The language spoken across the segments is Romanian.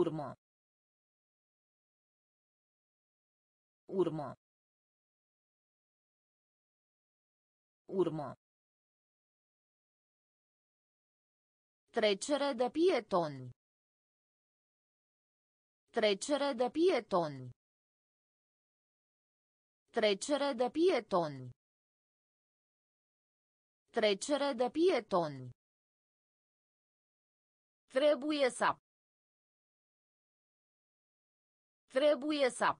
Urmă. Urmă. Urmă. Trecere de pietoni. Trecere de pietoni. Trecere de pietoni. Trecere de pietoni. Trebuie să. Trebuie să.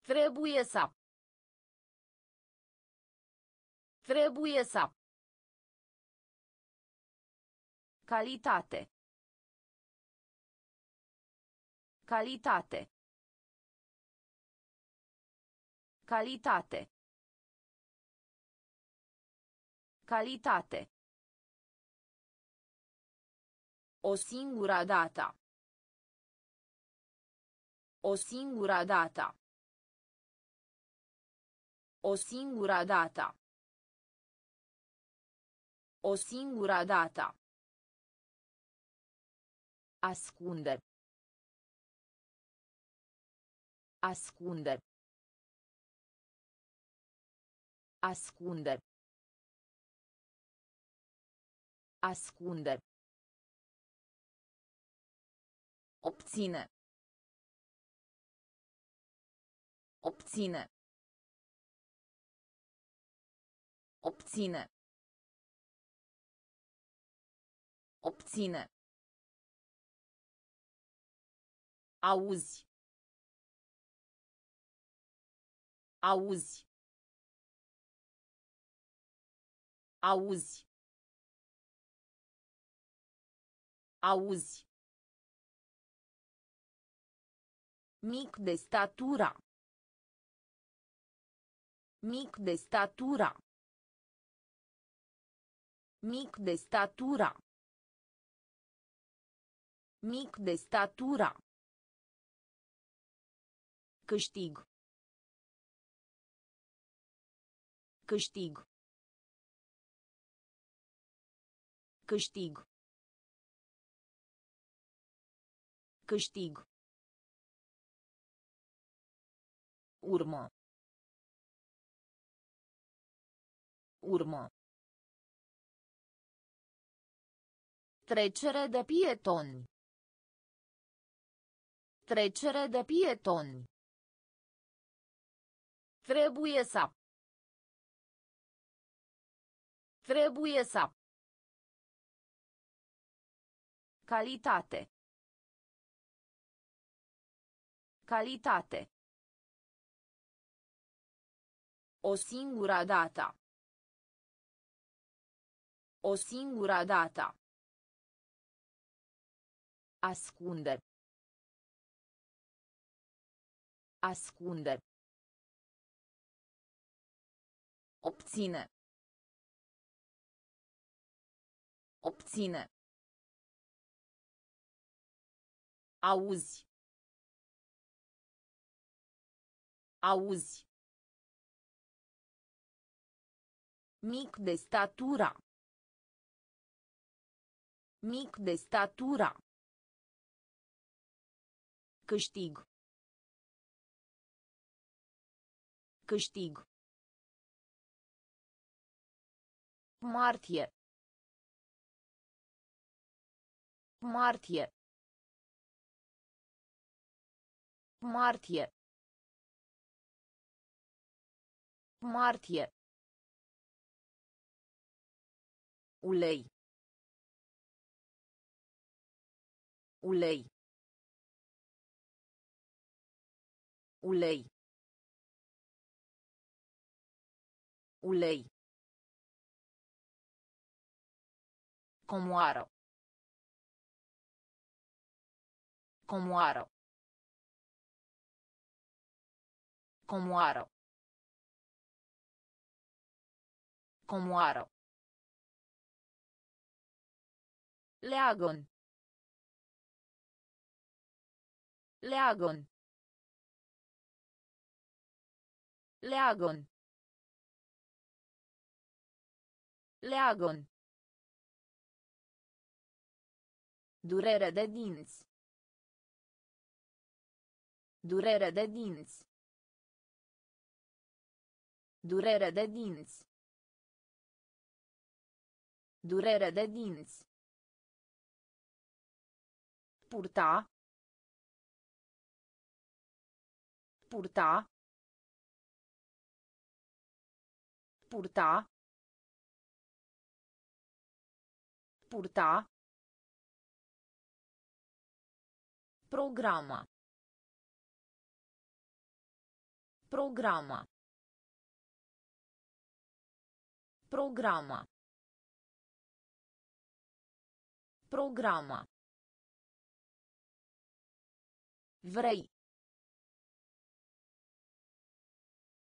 Trebuie să. Trebuie să. Calitate. Calitate. Calitate. Calitate. O singura data. O singura data. O singura data. O singura data. Ascunde. Ascunde. Ascunde. Ascunde. Obține. Obține. Obține. Obține. Auzi. Auzi. Auzi. Auzi. Mic de statura. Mic de statura. Mic de statura. Mic de statura. Câștig. Câștig. Câștig. Câștig. Urmă. Urmă. Trecere de pietoni. Trecere de pietoni. Trebuie să. Trebuie să. Calitate. Calitate. O singura data. O singura data. Ascunde. Ascunde. Obține. Obține. Auzi. Auzi. Mic de statura. Mic de statura. Câștig. Câștig. Martie. Martie. Martie. Martie. Ulei. Ulei. Ulei. Ulei. Comoară. Comoară. Comoară. Comoară. Leagon. Leagon. Leagon. Leagon. Durere de dinți. Durere de dinți. Durere de dinți. Durere de dinți. Purta. Purta. Purta. Purta. Programa. Programa. Programa. Programa. Vrei.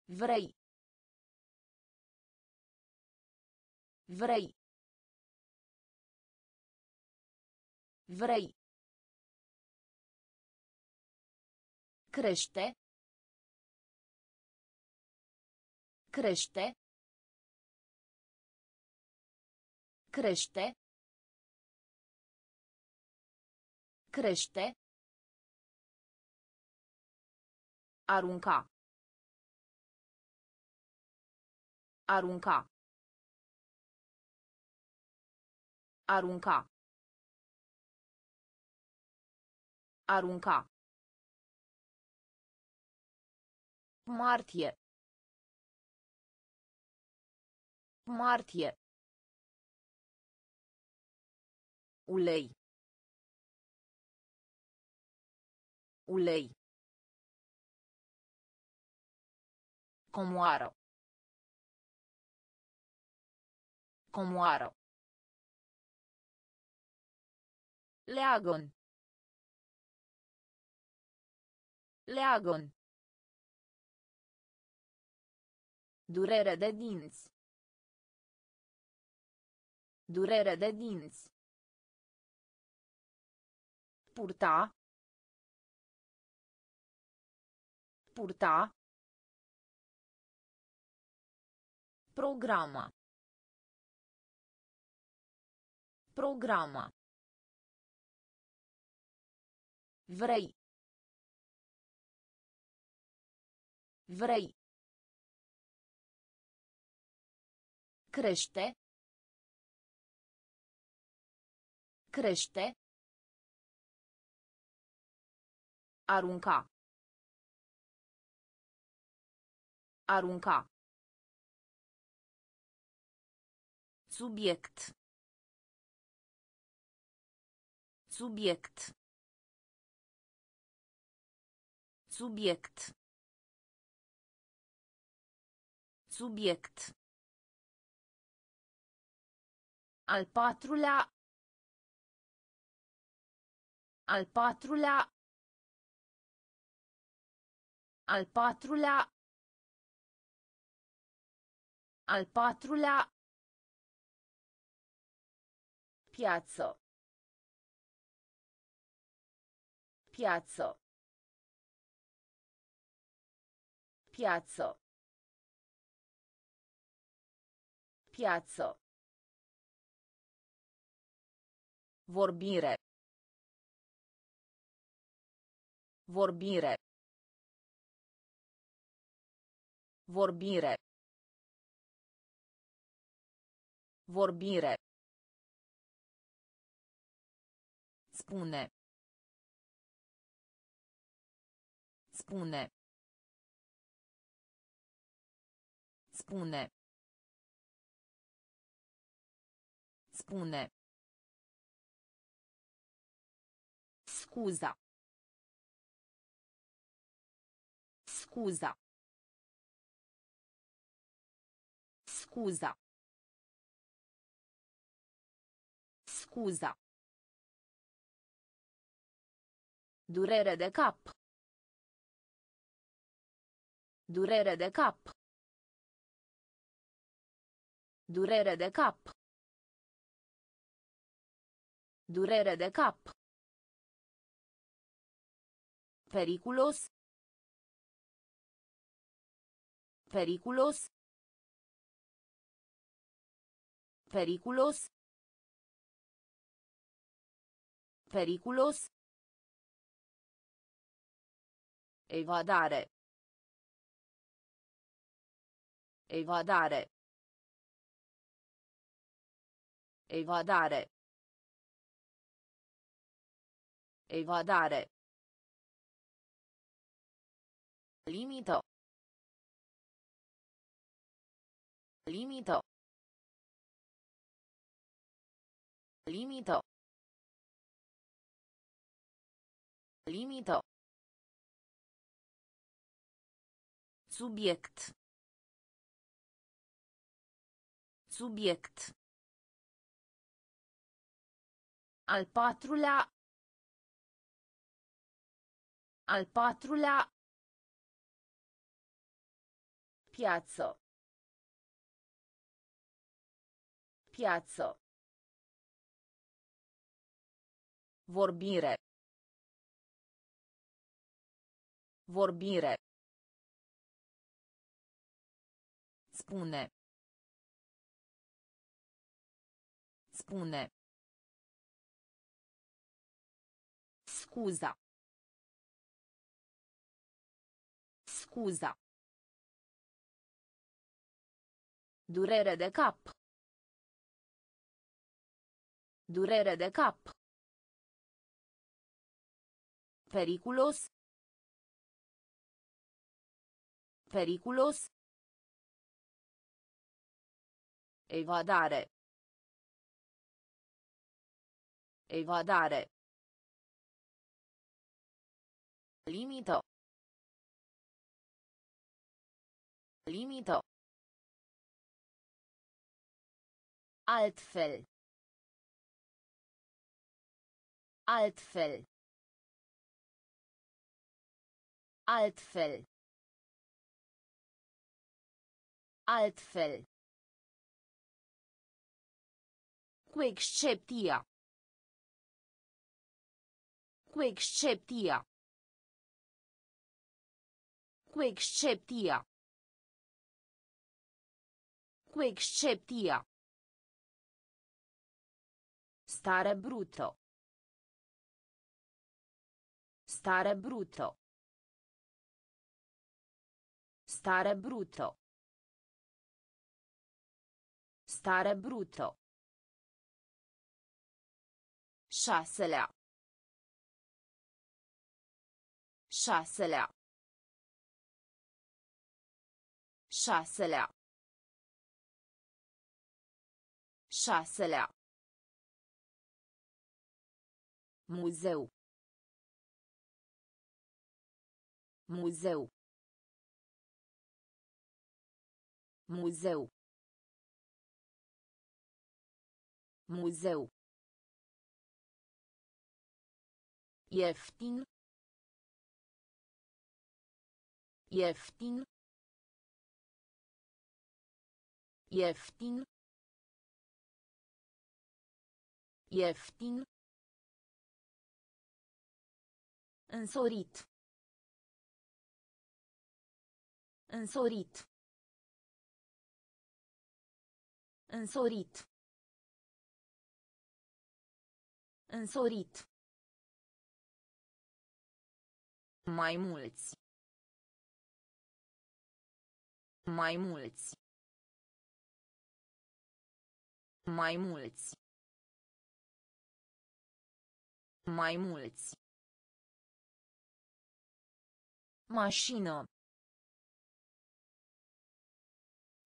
Vrei. Vrei. Vrei. Crește. Crește. Crește. Crește. Arunca. Arunca. Arunca. Arunca. Martie. Martie. Ulei. Ulei. Comoară. Comoară. Leagon. Leagon. Durere de dinți. Durere de dinți. Purta. Purta. Programa. Programa. Vrei. Vrei. Crește. Crește. Arunca. Arunca. Subiect. Subiect. Subiect. Subiect. Al patrulea. Al patrulea. Al patrulea. Al patrulea. Piazzo. Piazzo. Piazzo. Piazzo. Vorbire. Vorbire. Vorbire. Vorbire. Spune. Spune. Spune. Spune. Scuza. Scuza. Scuza. Scuza. Durere de cap. Durere de cap. Durere de cap. Durere de cap. Periculos. Periculos. Periculos. Periculos. Evadare. Evadare. Evadare. Evadare. Limito. Limito. Limito. Limito. Subiect. Subiect. Al patrulea. Al patrulea. Piazzo. Piazzo. Vorbire. Vorbire. Spune. Spune. Scuza. Scuza. Durere de cap. Durere de cap. Periculos. Periculos. Evadare. Evadare. Limito. Limito. Altfel. Altfel. Altfel. Altfel. Cu excepția. Cu excepția. Cu excepția. Cu excepția. Stare brutto. Stare brutto. Stare brutto. Stare brutto. Șaselea. Șaselea. Șaselea. Șaselea. Muzeu. Muzeu. Muzeu. Muzeu. Ieftin. Ieftin. Ieftin. Ieftin. Însorit. Însorit. Însorit. Însorit. Mai mulți. Mai mulți. Mai mulți. Mai mulți. Mașină.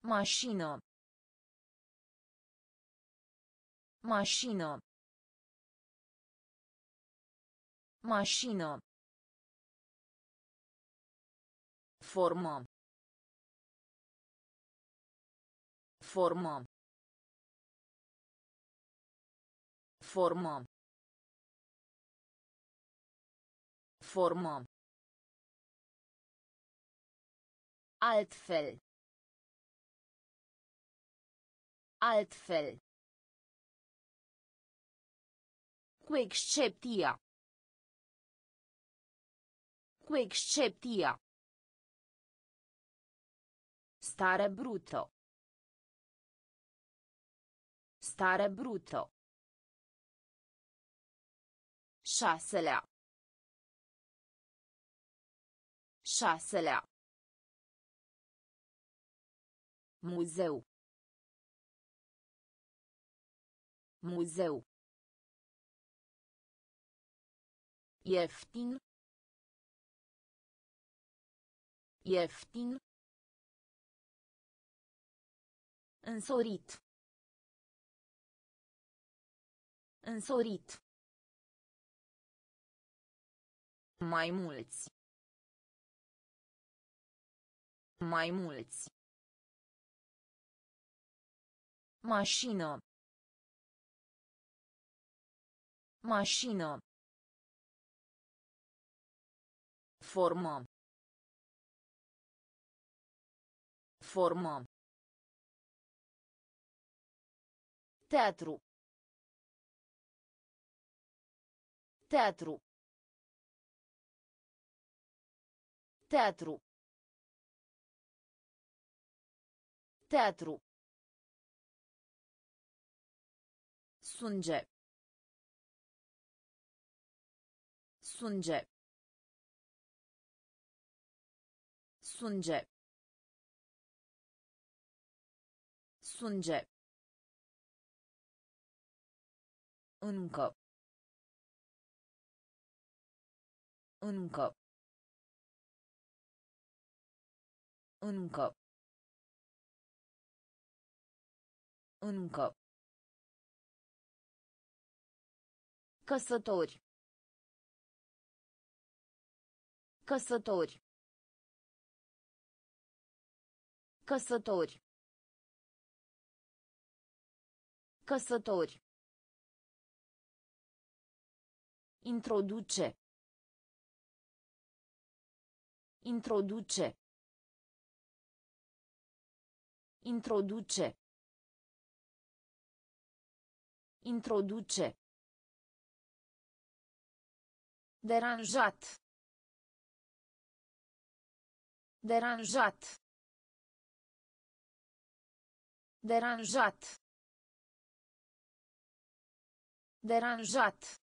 Mașină. Mașină. Mașină. Formă. Formă. Formă. Formă. Altfel. Altfel. Cu excepția. Cu excepția. Stare brutto. Stare brutto. Șaselea. Șaselea. Muzeu. Muzeu. Ieftin. Ieftin. Însorit. Însorit. Mai mulți. Mai mulți. Mașină. Mașină. Formă. Formă. Teatru. Teatru. Teatru. Teatru. Sunge. Sunge. Sunge. Sunge. Încă. Încă. Încă. Încă. Căsători. Căsători. Căsători. Căsători. Introduce. Introduce. Introduce. Introduce. Deranjat. Deranjat. Deranjat. Deranjat.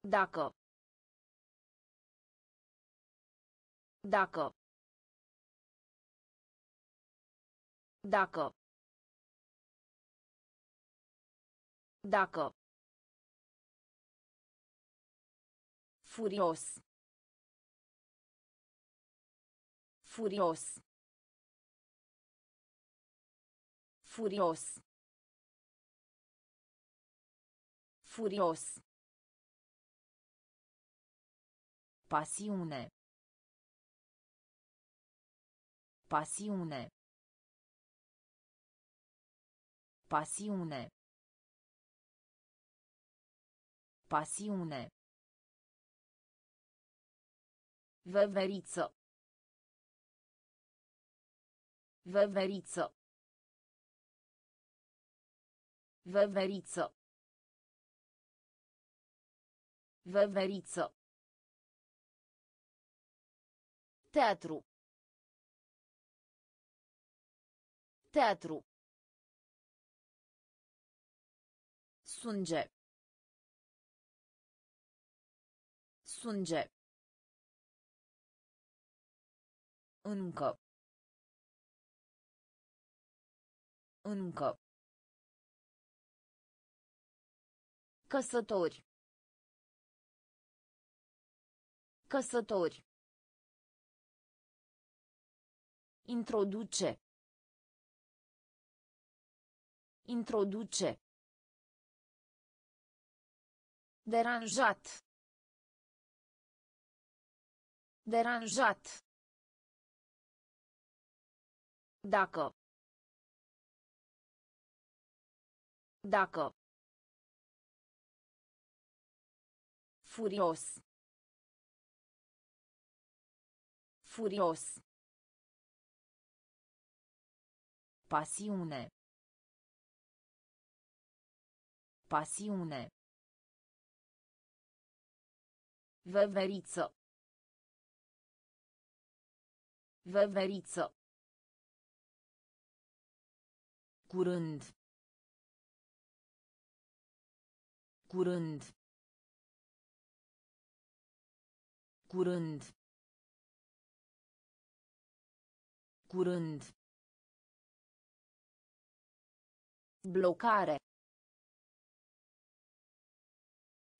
Dacă. Dacă. Dacă. Dacă. Furios. Furios. Furios. Furios. Pasiune. Pasiune. Pasiune. Pasiune. Veveriță. Veveriță. Veveriță. Veveriță. Teatru. Teatru. Sunge. Sunge. Încă. Încă. Căsători. Căsători. Introduce. Introduce. Deranjat. Deranjat. Dacă. Dacă. Furios. Furios. Pasiune. Pasiune. Veveriță. Veveriță. Curând. Curând. Curând. Curând. Blocare.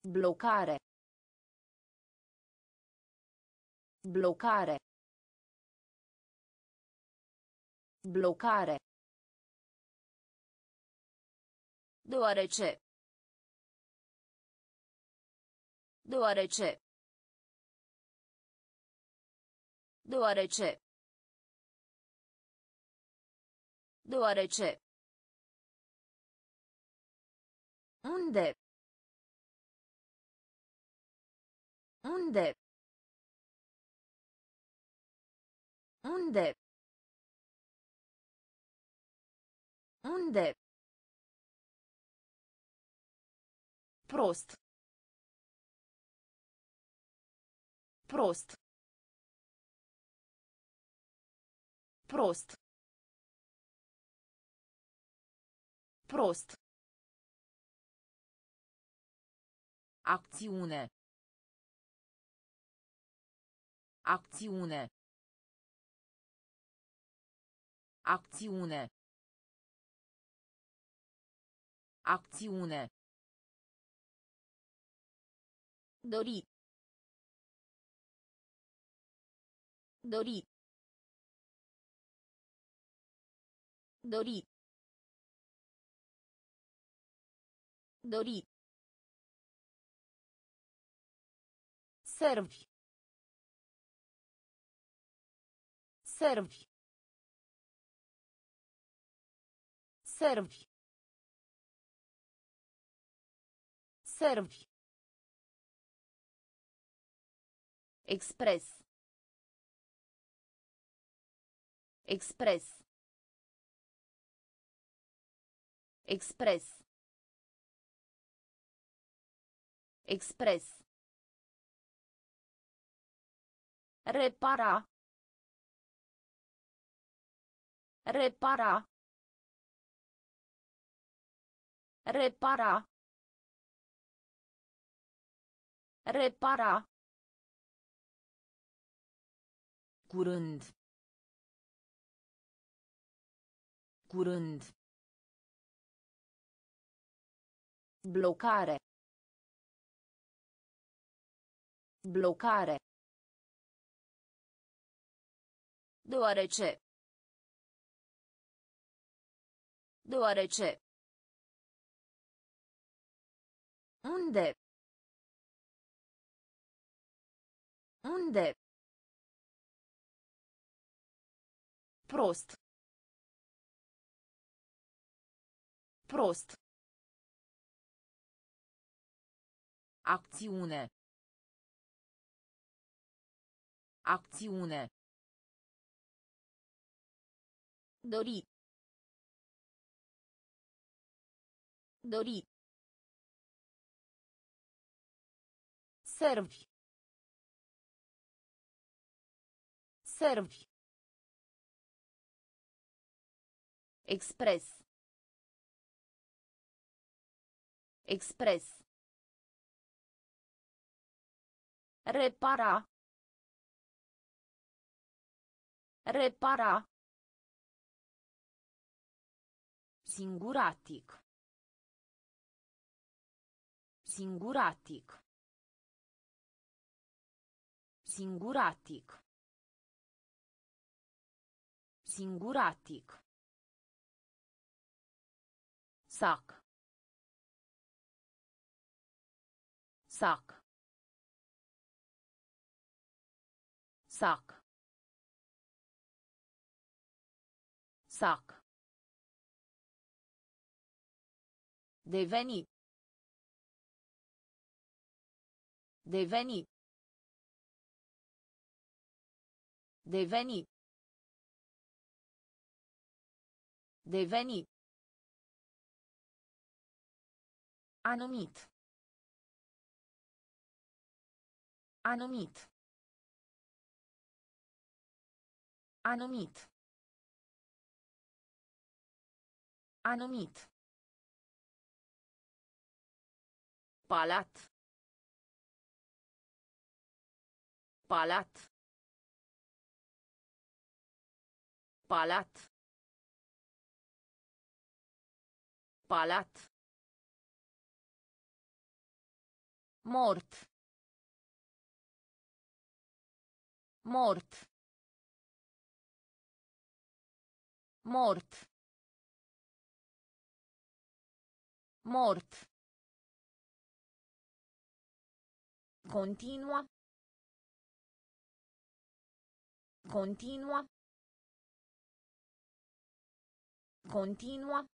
Blocare. Blocare. Blocare. Deoarece. Deoarece. Deoarece. Deoarece. Unde? Unde? Unde? Unde? Prost. Prost. Prost. Prost. Acțiune. Acțiune. Acțiune. Acțiune. Dori. Dori. Dori. Dori. Servi. Servi. Servi. Servi. Express. Express. Express. Express. Repara. Repara. Repara. Repara. Curând. Curând. Blocare. Blocare. Deoarece. Deoarece. Unde? Unde? Prost. Prost. Acțiune. Acțiune. Dori. Dori. Servi. Servi. Express. Express. Repara. Repara. Singuratic. Singuratic. Singuratic. Singuratic. Sac. Sac. Sac. Sac. Deveni. Deveni. Deveni. Deveni. Anumit. Anumit. Anumit. Anumit. Palat. Palat. Palat. Palat. Mort. Mort. Mort. Mort. Continua. Continua. Continua.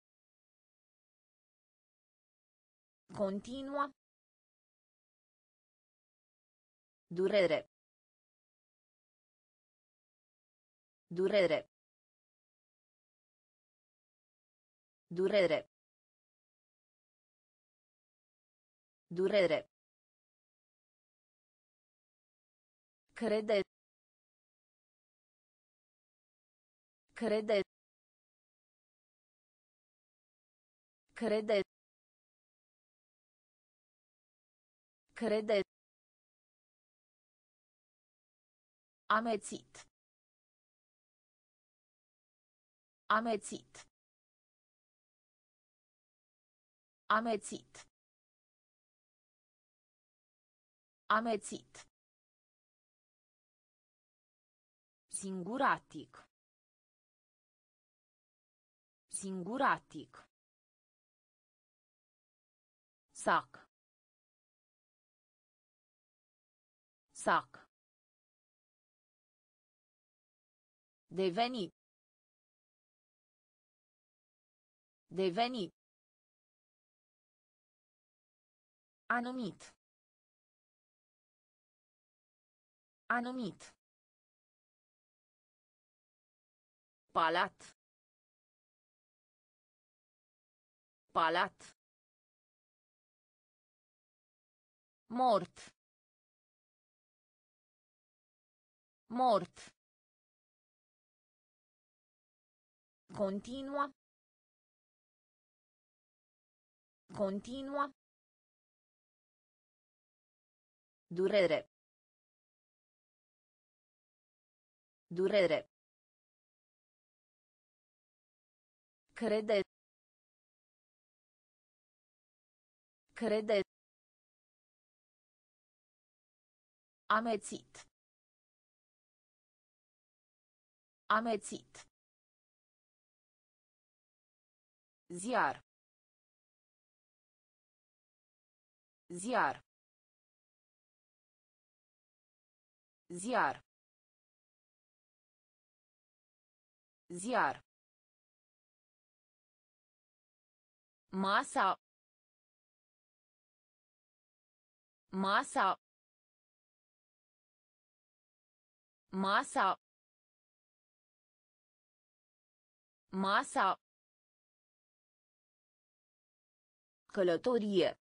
Continua. Durere. Durere. Durere. Durere. Crede. Crede. Crede. Crede. Amețit. Amețit. Amețit. Amețit. Singuratic. Singuratic. Sac. Sac. Deveni. Deveni. Anumit. Anumit. Palat. Palat. Mort. Mort. Continua. Continua. Durere. Durere. Crede. Crede. Amețit. Amețit. Ziar. Ziar. Ziar. Ziar. Masa. Masa. Masa. Masa. Călătorie.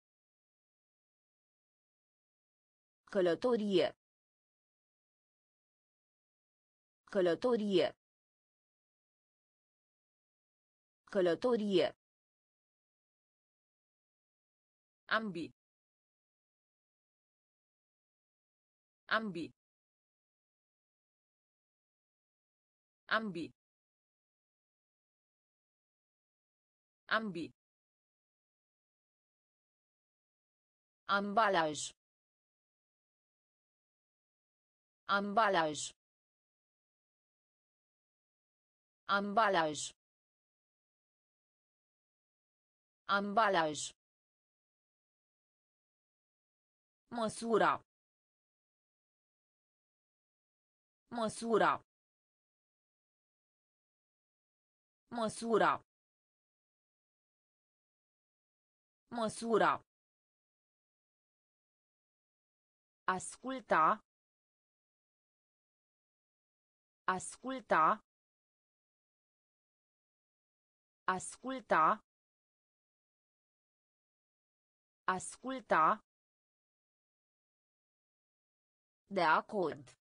Călătorie. Călătorie. Călătorie. Ambi. Ambi. Ambi. Ambi. Ambalaj. Ambalaj. Ambalaj. Ambalaj. Măsura. Măsura. Măsura. Măsura. Asculta. Asculta. Asculta. Asculta. De acord.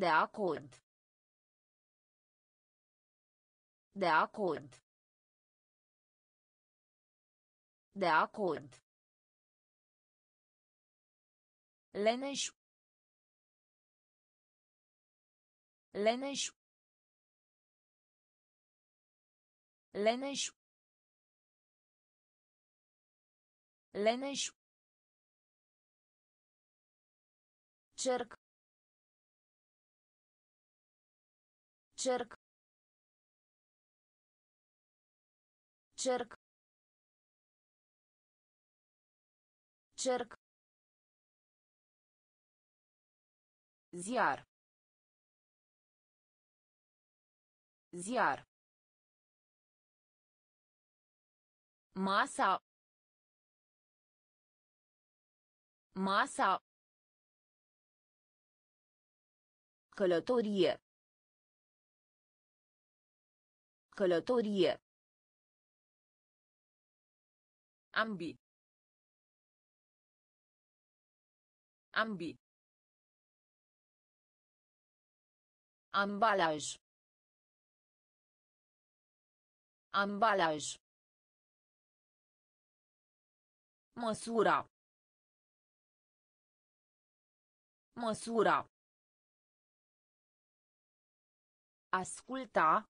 De acord. De acord. De acord. Leneș. Leneș. Leneș. Leneș. Cerc. Cerc. Cerc. Cerc. Ziar. Ziar. Masa. Masa. Călătorie. Călătorie. Ambi. Ambi. Ambalaj. Ambalaj. Măsura. Măsura. Asculta.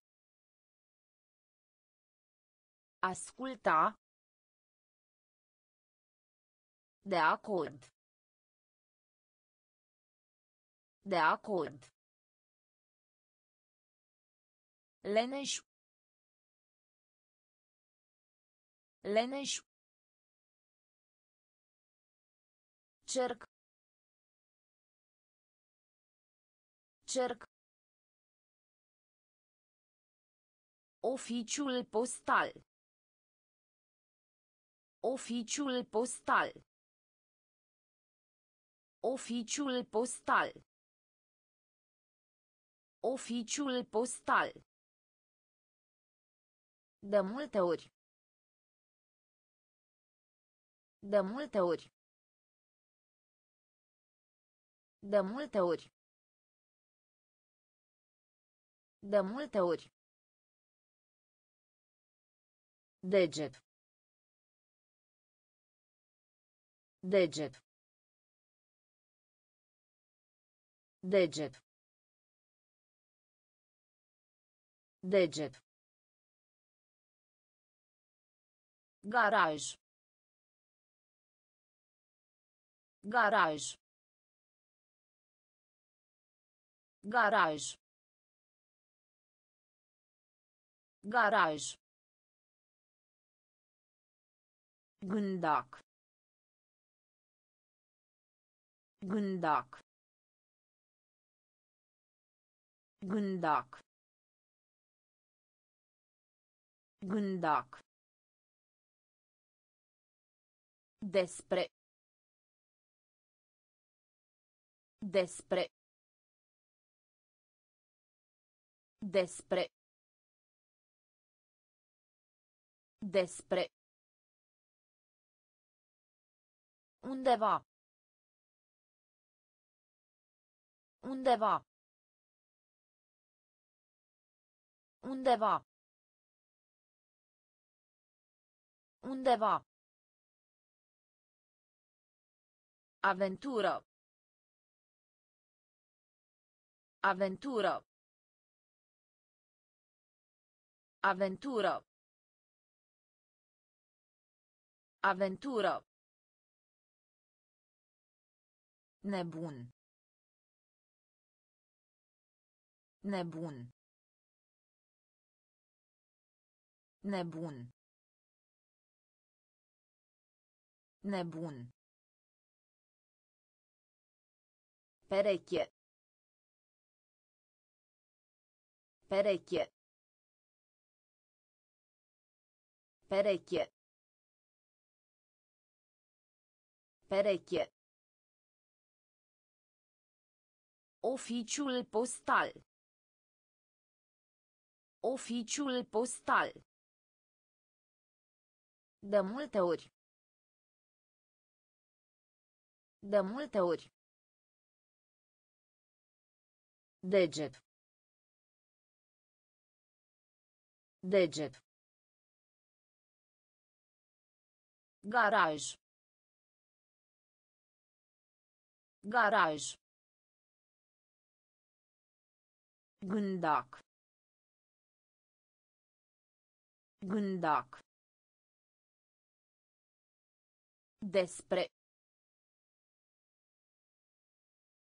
Asculta. De acord. De acord. Leneș. Leneș. Cerc. Cerc. Oficiul postal. Oficiul postal. Oficiul postal. Oficiul postal. De multe ori. De multe ori. De multe ori. De multe ori. Deget. Deget. Deget. Deget. Garaj. Garaj. Garaj. Garaj. Gândac. Gândac. Gândac. Gândac. Despre. Despre. Despre. Despre. Undeva. Undeva. Undeva. Undeva. Avventură. Avventură. Avventură. Avventură. Nebun. Nebun. Nebun. Nebun. Perecchie. Perecchie. Perecchie. Perecchie. Oficiul postal. Oficiul postal. De multe ori. De multe ori. Deget. Deget. Garaj. Garaj. Gândac. Gândac. Despre.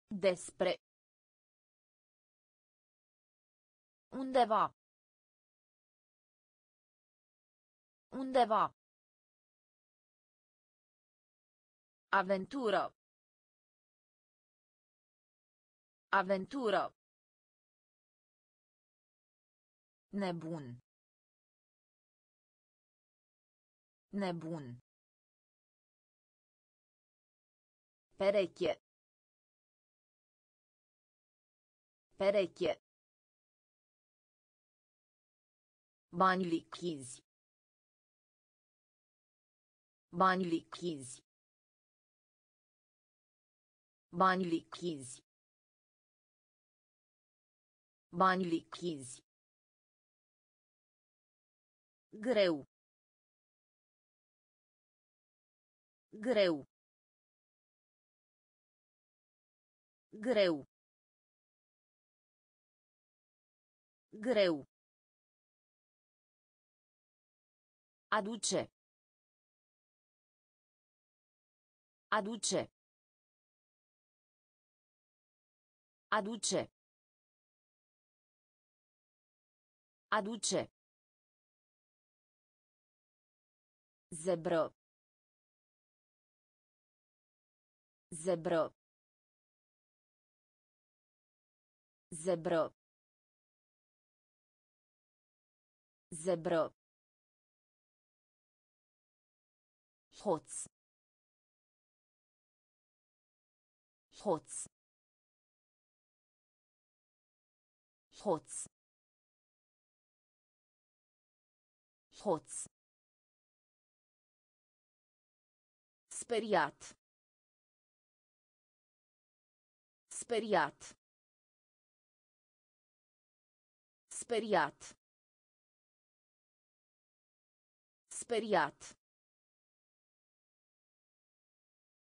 Despre. Undeva. Undeva. Aventură. Aventură. Nebun. Nebun. Pereche. Pereche. Bani lichizi. Bani lichizi. Bani lichizi. Bani lichizi. Greu. Greu. Greu. Greu. Aduce. Aduce. Aduce. Aduce. Zebră. Zebro. Zebro. Zebro. Hots. Hots. Hots. Hots. Speriat. Speriat. Speriat. Speriat.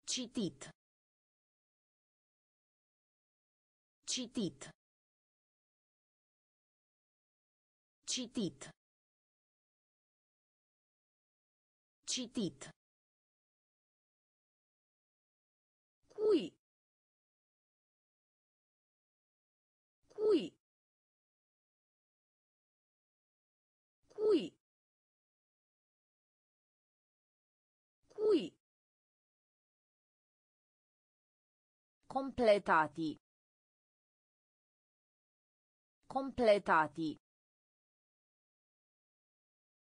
Citit. Citit. Citit. Citit. Cui. Qui. Qui. Qui. Completati. Completati.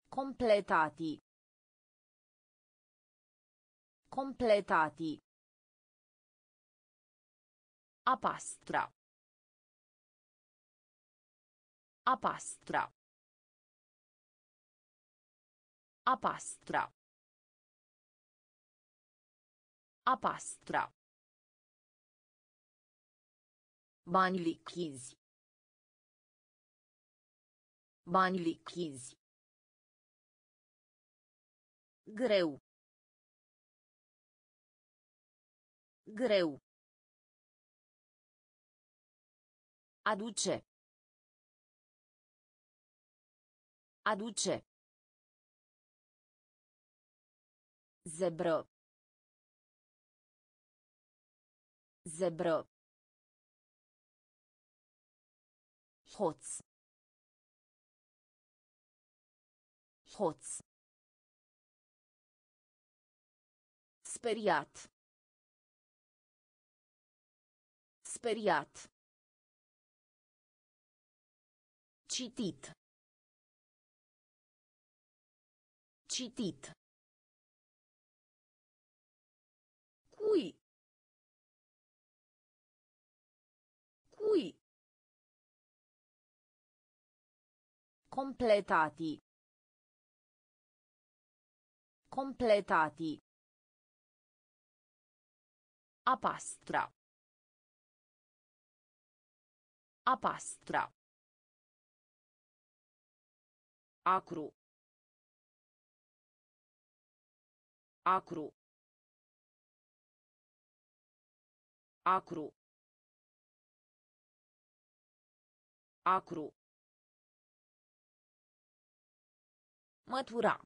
Completati. Completati. pastra. Pastra. A pastra. A pastra. A pastra. Bani lichizi. Bani lichizi. Greu. Greu. Aduce. Aduce. Zebră. Zebră. Hoț. Hoț. Speriat. Speriat. Citit. Citit. Cui. Cui. Completati. Completati. A pastra. A pastra. Acru. Acru. Acru. Acru. Mătura.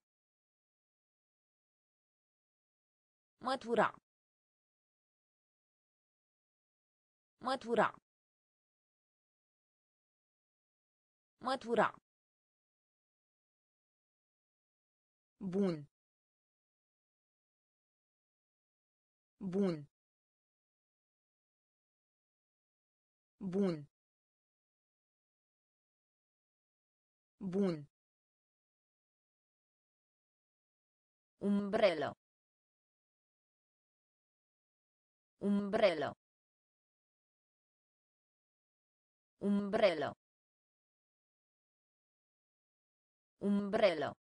Mătura. Mătura. Mătura. Bun. Bun. Bun. Bun. Umbrello. Umbrello. Umbrello. Umbrello.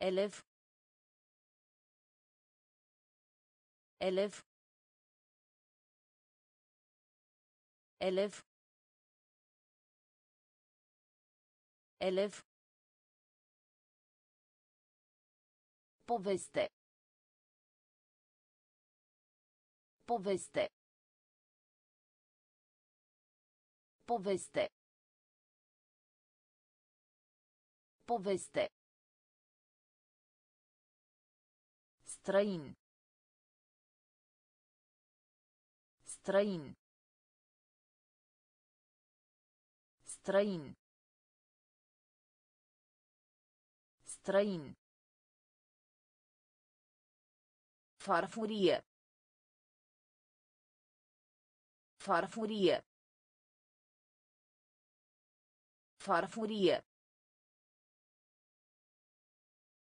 Elev. Elev. Elev. Elev. Poveste. Poveste. Poveste. Poveste. Străin. Străin. Străin. Străin. Farfurie. Farfurie. Farfurie.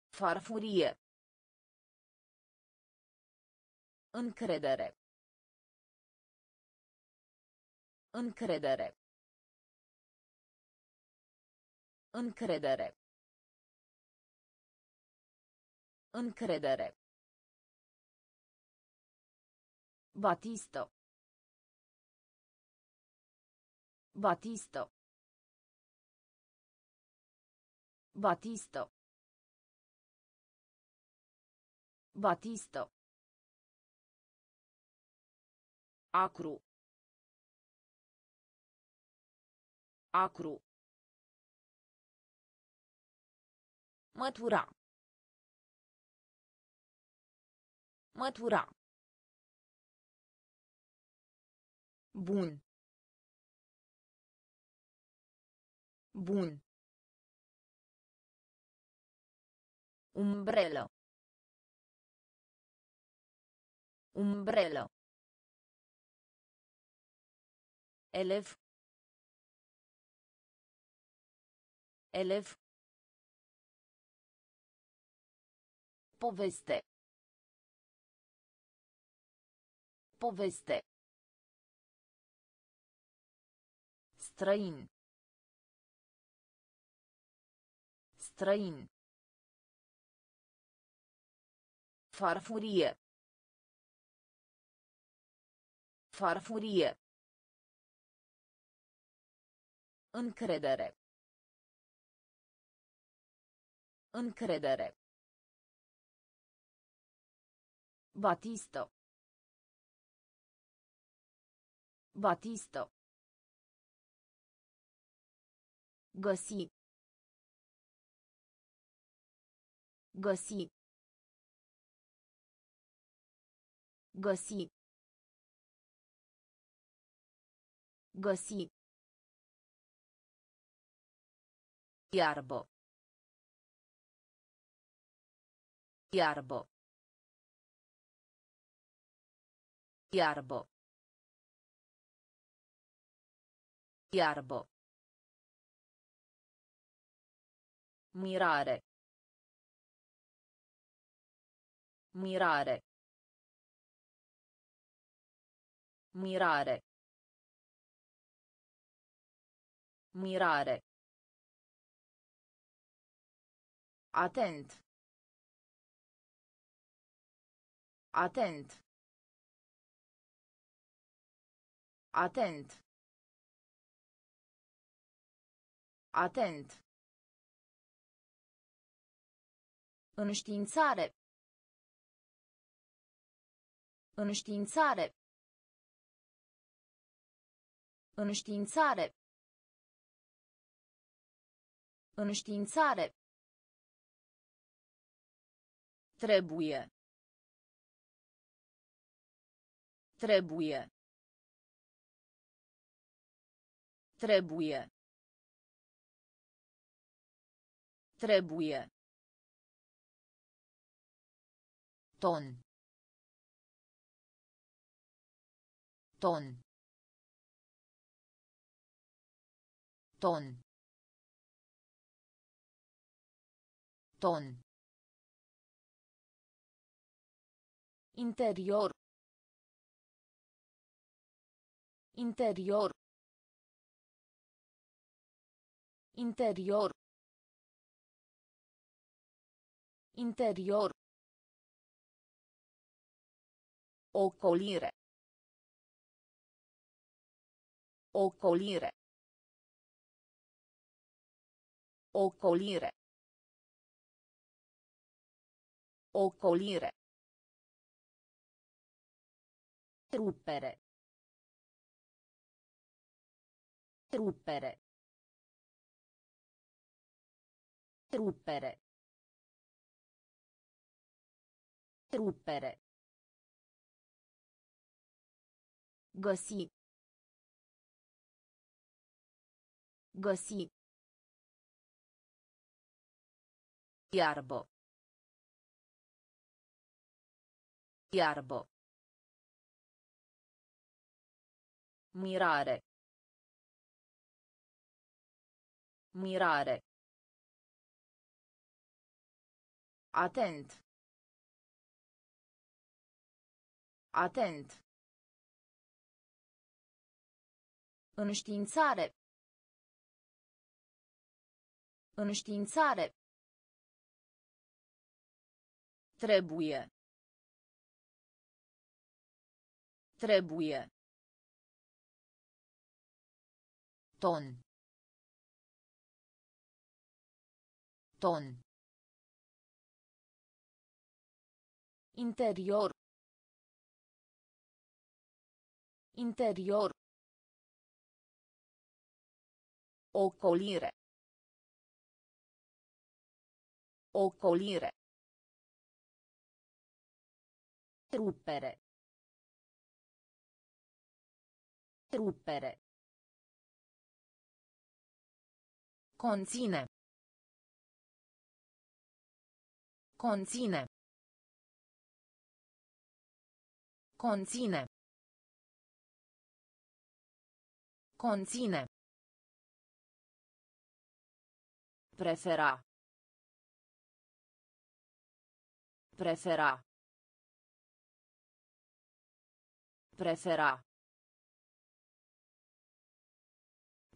Farfurie. Încredere. Încredere. Încredere. Încredere. Batisto. Batisto. Batisto. Batisto. Acru. Acru. Mătura. Mătura. Bun. Bun. Umbrello. Umbrello. Elev. Elev. Poveste. Poveste. Străin. Străin. Farfurie. Farfurie. Încredere. Încredere. Batisto. Batisto. Găsi. Găsi. Găsi. Găsi. Iarbă. Iarbă. Iarbă. Iarbă. Mirare. Mirare. Mirare. Mirare. Atent. Atent. Atent. Atent. Înștiințare. Înștiințare. Înștiințare. Înștiințare. Trebuie. Trebuie. Trebuie. Trebuie. Ton. Ton. Ton. Ton. Interior. Interior. Interior. Interior. Ocolire. Ocolire. Ocolire. Ocolire. Ruppere. Ruppere. Ruppere. Ruppere. Găsi. Găsi. Iarbă. Iarbă. Mirare. Mirare. Atent. Atent. Înștiințare. Înștiințare. Trebuie. Trebuie. Ton. Ton. Interior. Interior. Ocolire. Ocolire. Ruppere. Ruppere. Conține. Conține. Conține. Conține. Prefera. Prefera. Prefera.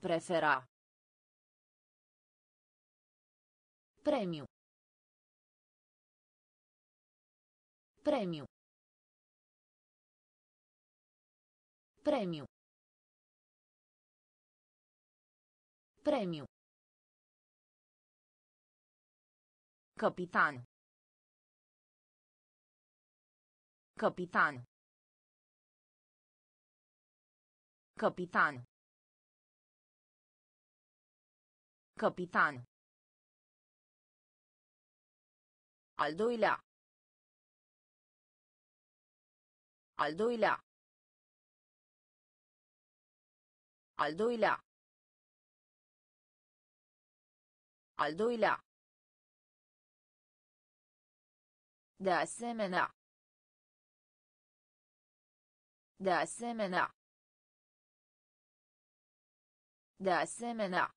Prefera. Premiu. Premiu. Premiu. Premiu. Capitan. Capitan. Capitan. Capitan. Al doilea. Al doilea. Al doilea. Al doilea. De asemenea. De asemenea. De asemenea.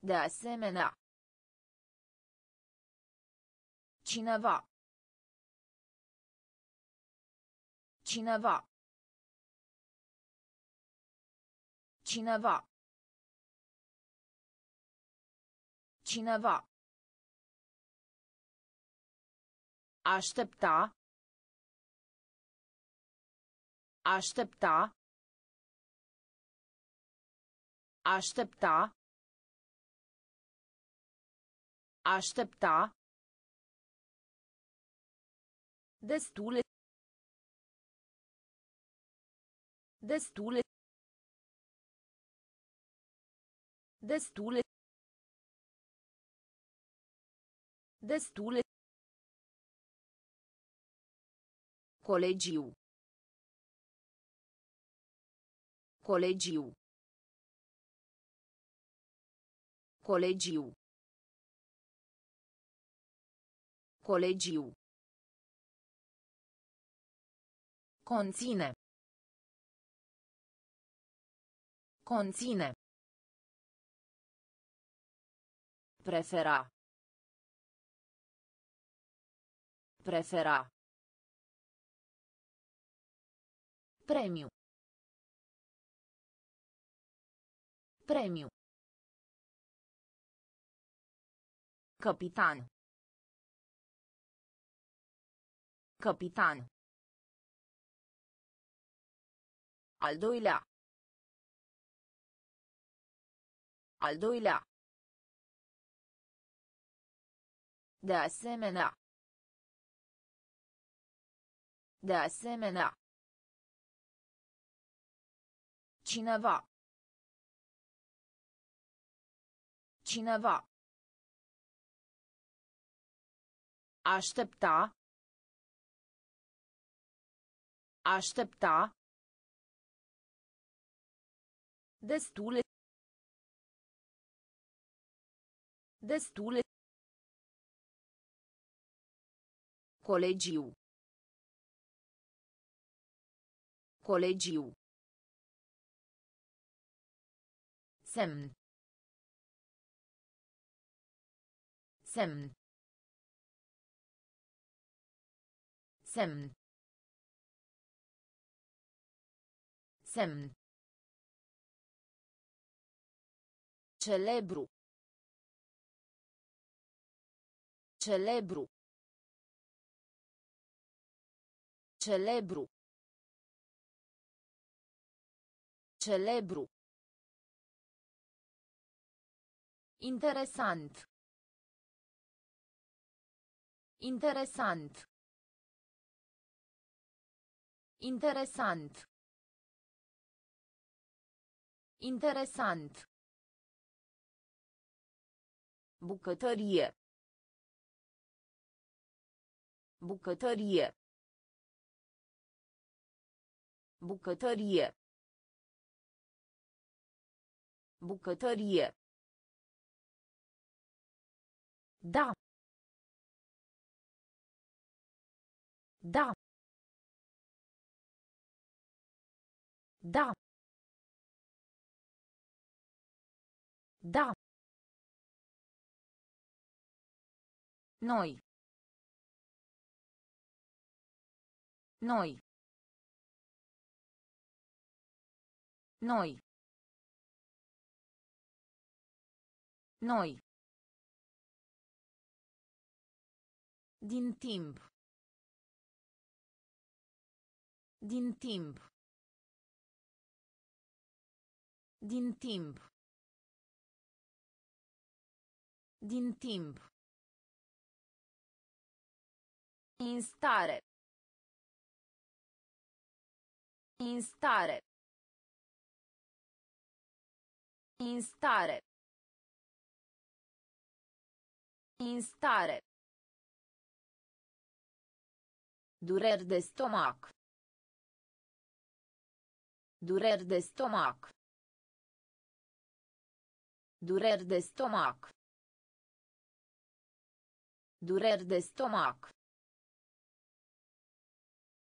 De asemenea. Cineva. Cineva. Cineva. Cineva. Aștepta. Aștepta. Aștepta. Aștepta. Destule. Destule. Destule. Destule. Colegiu. Colegiu. Colegiu. Colegiu. Conține. Conține. Prefera. Prefera. Premiu. Premiu. Capitan. Capitan. Al doilea. Al doilea. De asemenea. De asemenea. Cineva. Cineva. Aștepta. Aștepta. Destule. Destule. Colegiu. Colegiu. Semn. Semn. Semn. Semn. Celebru. Celebru. Celebru. Celebru. Interesant. Interesant. Interesant. Interesant. Bucătărie. Bucătărie. Bucătărie. Bucătărie. Da. Da. Da. Da. Noi. Noi. Noi. Noi. Din timp. Din timp. Din timp. Din timp. Instare. Instare. Instare. Instare. Dureri de stomac. Dureri de stomac. Dureri de stomac. Dureri de stomac.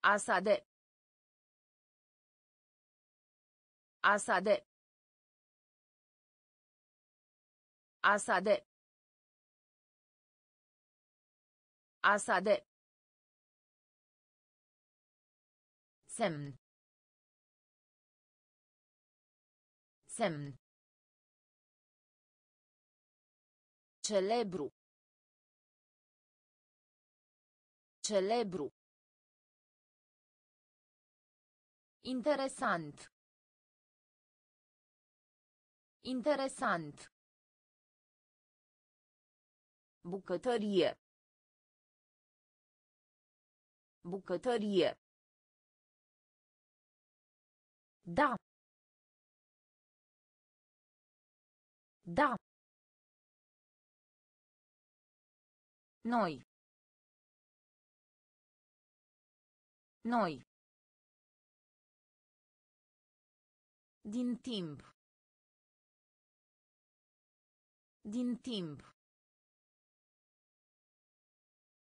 Asade. Asade. Asade. Asade. Semn. Semn. Celebru. Celebru. Interesant. Interesant. Bucătărie. Bucătărie. Da. Da. Noi. Noi. Din timp. Din timp.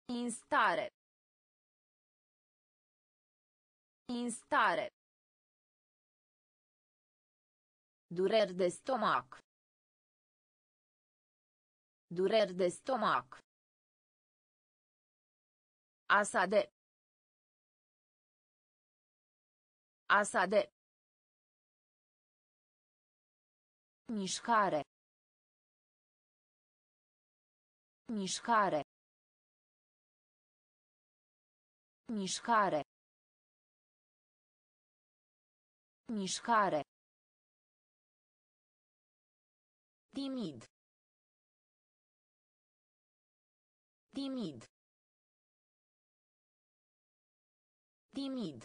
Instare. Instare. Dureri de stomac. Dureri de stomac. Asade. Asade. Mișcare. Mișcare. Mișcare. Mișcare. Timid. Timid. Timid.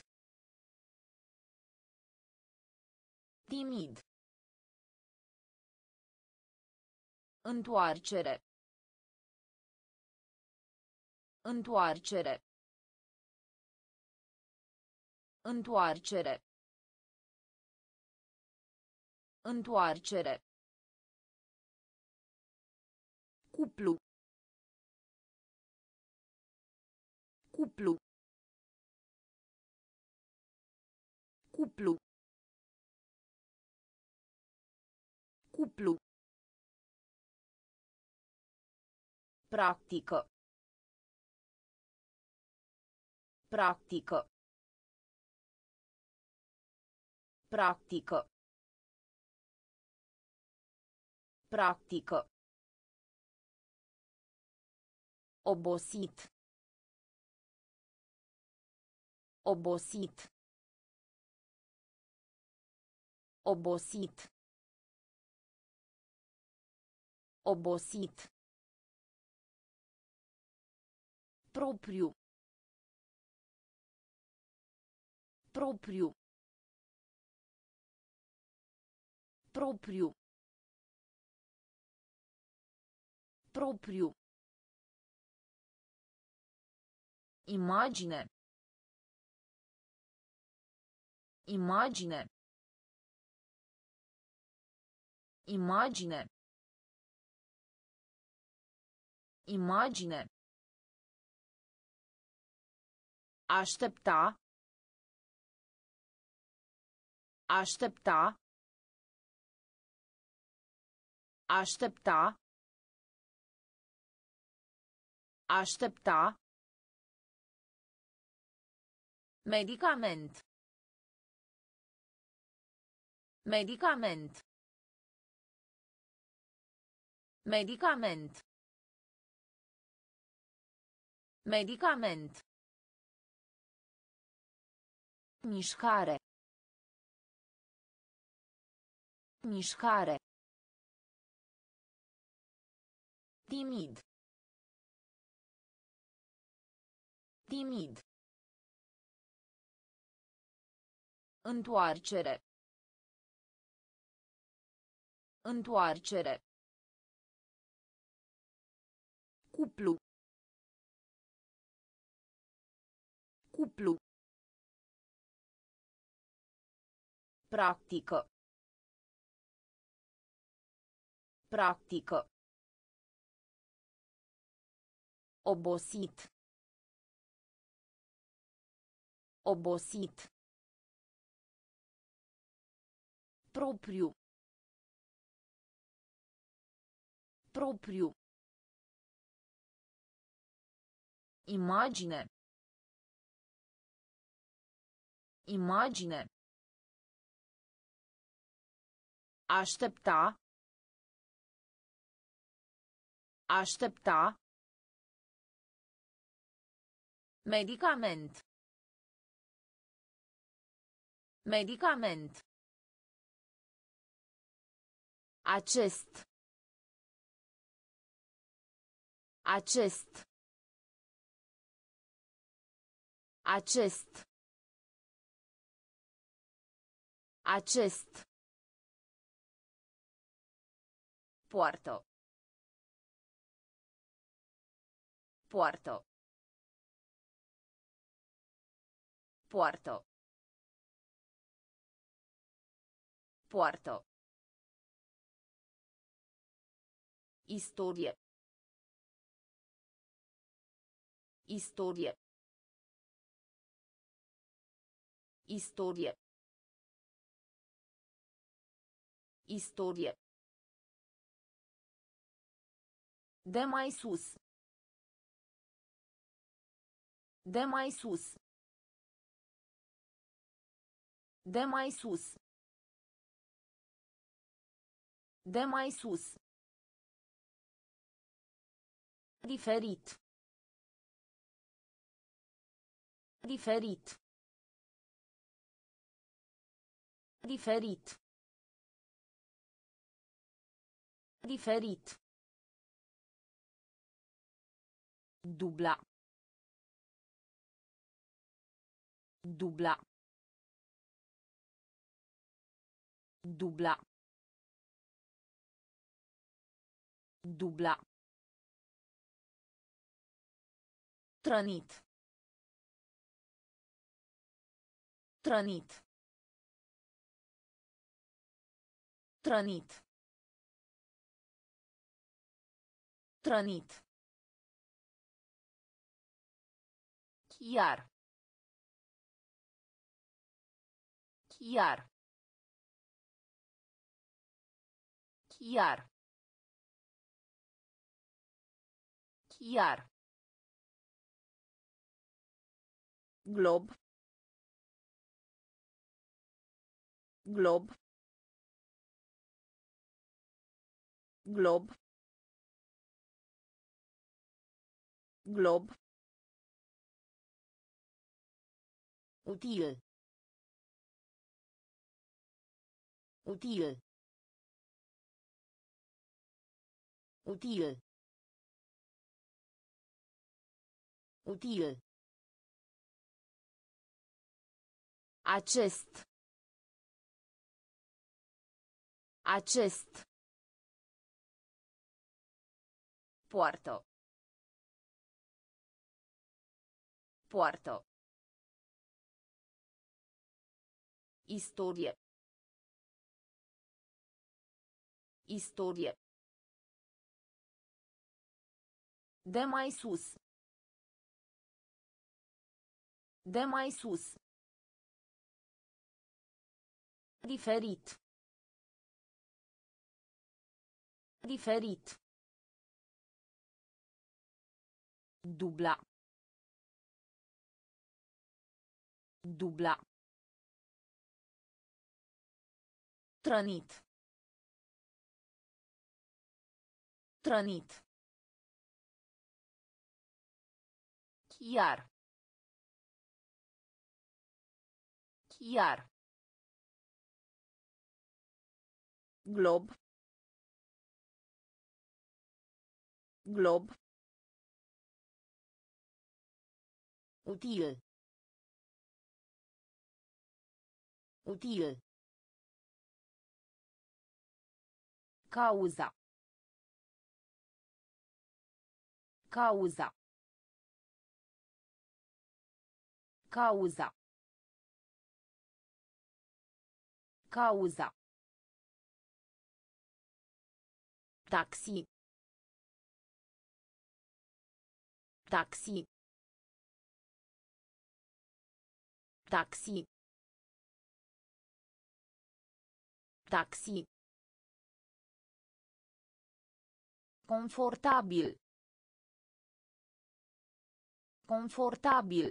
Timid. Întoarcere. Întoarcere. Întoarcere. Întoarcere. Cuplu. Cuplu. Cuplu. Cuplu. Practică. Practică. Practică. Practică. Obosit. Obosit. Obosit. Obosit. Propriu. Propriu. Propriu. Propriu. Imagine. Imagine. Imagine. Imagine. Aștepta. Aștepta. Aștepta. Aștepta. Medicament. Medicament. Medicament. Medicament. Mișcare. Mișcare. Timid. Timid. Întoarcere. Întoarcere. Cuplu. Cuplu. Practică. Practică. Obosit. Obosit. Propriu. Propriu. Imagine. Imagine. Aștepta. Aștepta. Medicament. Medicament. Acest. Acest. Acest. Acest. Poartă. Poartă. Poartă. Poartă. Istorie. Istorie. Istorie. Istorie. De mai sus. De mai sus. De mai sus. De mai sus. Diferit. Diferit. Diferit. Diferit. Dubla. Dubla. Dubla. Dubla. Trănit. Trănit. Trănit. Trănit. Chiar. Chiar. Chiar. Chiar. Glob. Glob. Glob. Glob. Util. Util. Util. Util. Acest. Acest. Poartă. Poartă. Istorie. Istorie. De mai sus. De mai sus. Diferit. Diferit. Dubla. Dubla. Trănit. Trănit. Chiar. Chiar. Glob. Glob. Util. Util. Cauza. Cauza. Cauza. Cauza. Taxi. Taxi. Taxi. Taxi. Confortabil. Confortabil.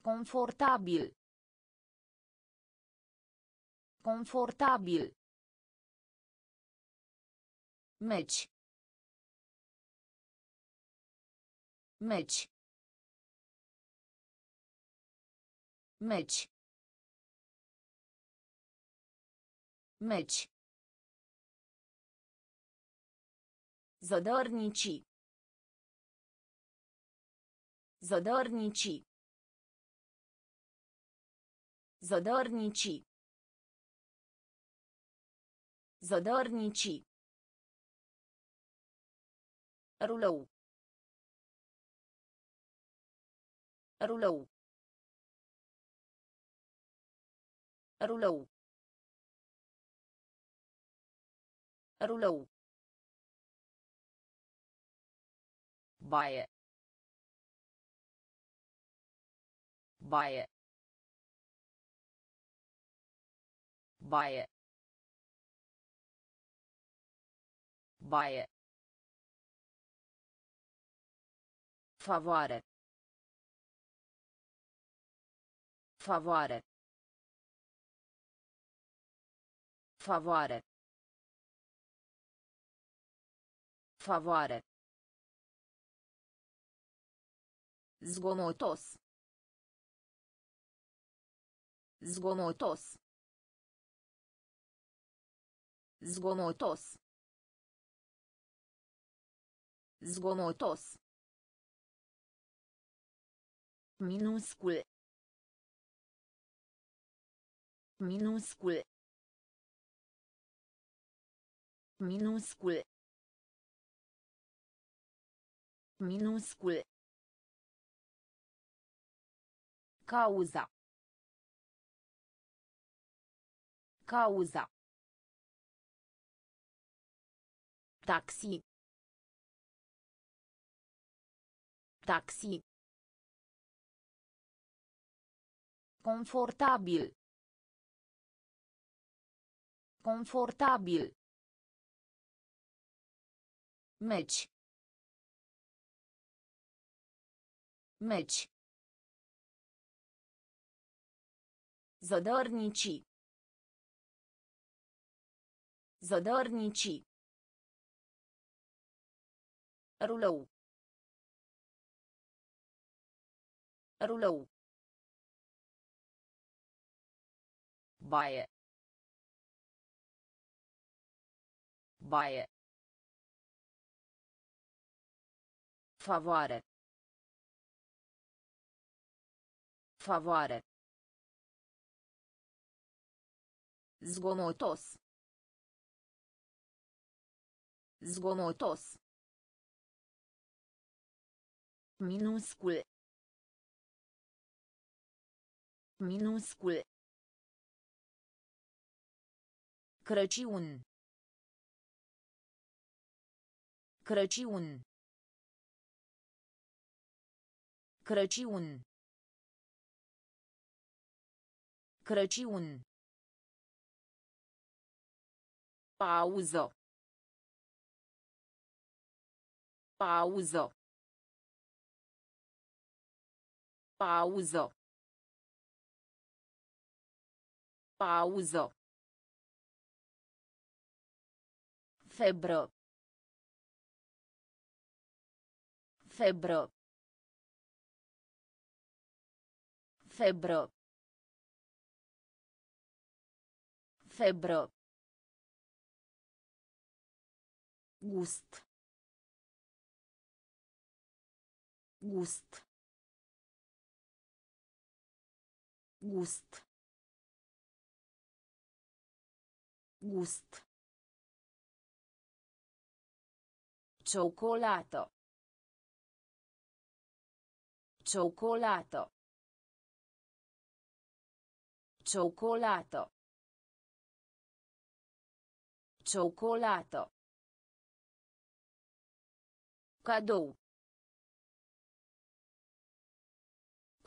Confortabil. Confortabil. Meci. Meci. Meci. Meci. Zădărnici. Zădărnici. Zădărnici. Zădărnici. Rulou. Rulou. Rulou. Rulou. Baie. Baie. Baie. Baie. Favoare. Favoare. Favoare. Favoare. Zgomotos. Zgomotos. Zgomotos. Zgomotos. Minuscul. Minuscul. Minuscul. Minuscul. Cauza. Cauza. Taxi. Taxi. Confortabil. Confortabil. Meci. Meci. Zădărnici. Zădărnici. Rulou. Rulou. Baie. Baie. Favoare. Favoare. Zgomotos. Zgomotos. Minuscul. Minuscul. Crăciun. Crăciun. Crăciun. Crăciun. Pauză. Pauză. Pauză. Pauză. Febră. Febră. Febră. Febră. Gust. Gust. Gust. Gust. Cioccolato. Cioccolato. Cioccolato. Cioccolato. Cadou.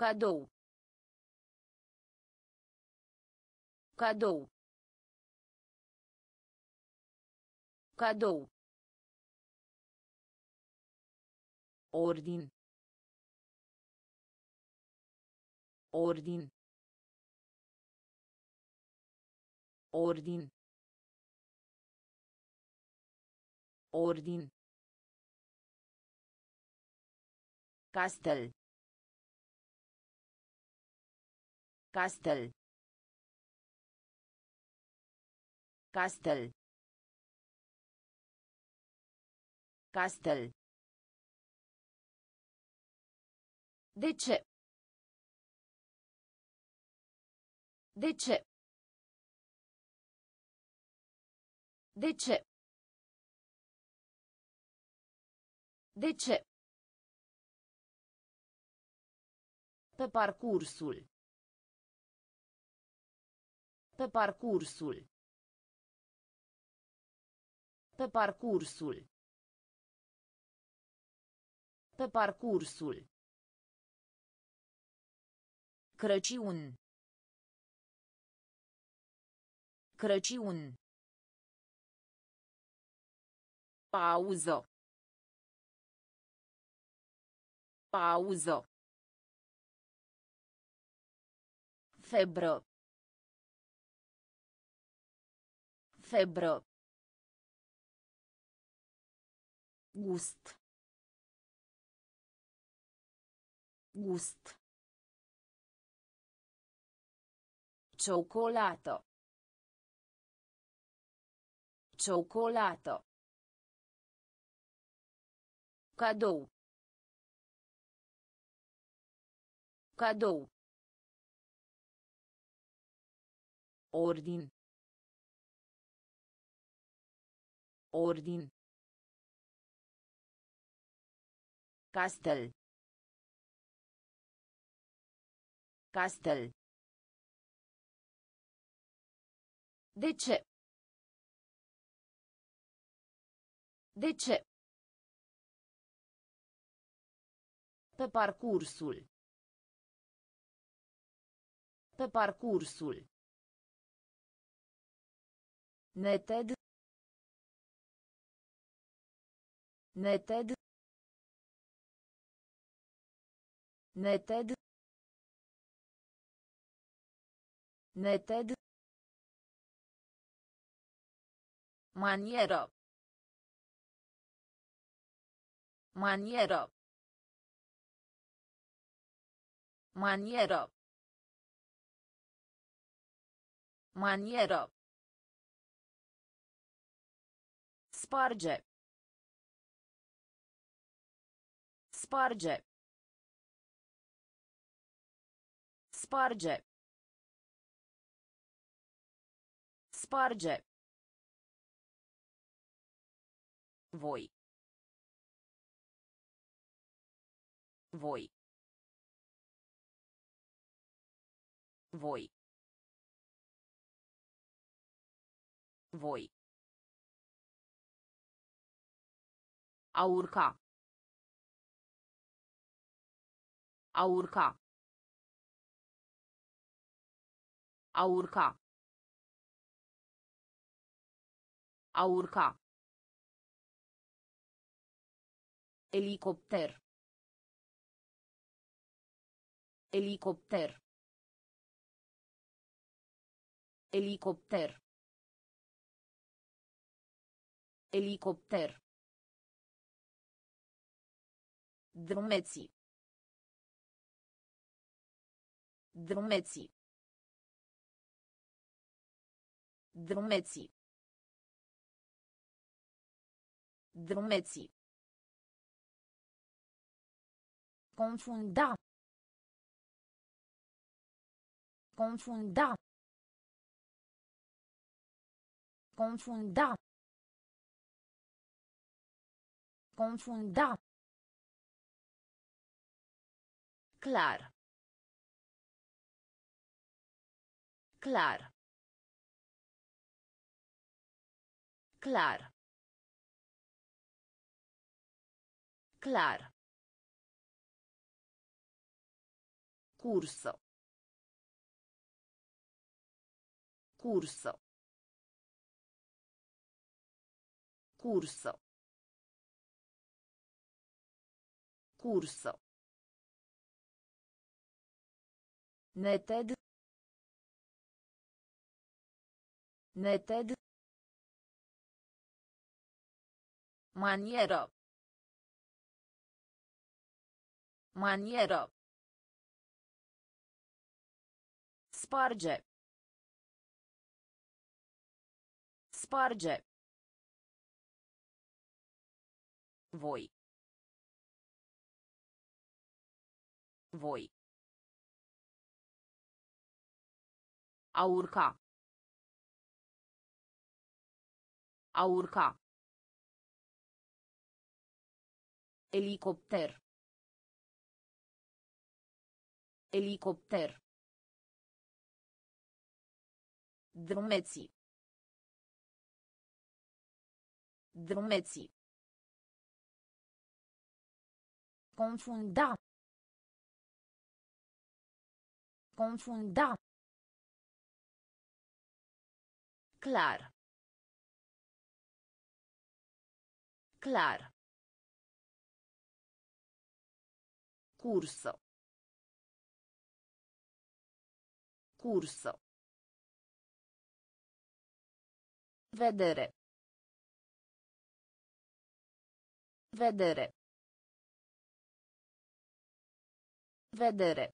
Cadou. Cadou. Cadou. Ordin. Ordin. Ordin. Ordin. Castel. Castel. Castel. Castel. De ce? De ce? De ce? De ce? Pe parcursul. Pe parcursul. Pe parcursul. Pe parcursul. Crăciun. Crăciun. Pauză. Pauză. Febră. Febră. Gust. Gust. Ciocolată. Ciocolată. Cadou. Cadou. Ordin. Ordin. Castel. Castel. De ce? De ce? Pe parcursul. Pe parcursul. Neted. Neted. Neted. Neted. Manieră. Manieră. Manieră. Manieră. Sparge. Sparge. Sparge. Sparge. Voi. Voi. Voi. Voi. A urca. A urca. A urca. A urca. Elicopter. Elicopter. Elicopter. Elicopter. Drumeții. Drumeții. Drumeții. Drumeții. Confunda. Confunda. Confunda. Confunda. Clar. Clar. Clar. Clar. Curso. Curso. Curso. Curso. Neted. Neted. Manieră. Manieră. Sparge. Sparge. Voi. Voi. A urca. A urca. Elicopter. Elicopter. Drumeții. Drumeții. Confunda. Confunda. Clar. Clar. Curso. Curso. Vedere. Vedere. Vedere.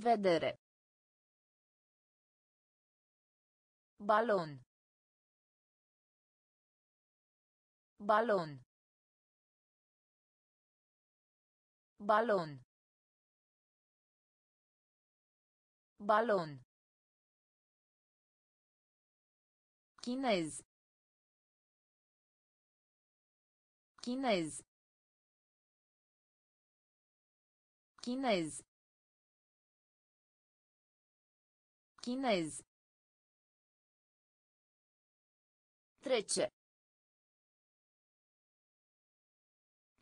Vedere. Balon. Balon. Balon. Balon. Chinez. Chinez. Chinez. Chinez. Trece.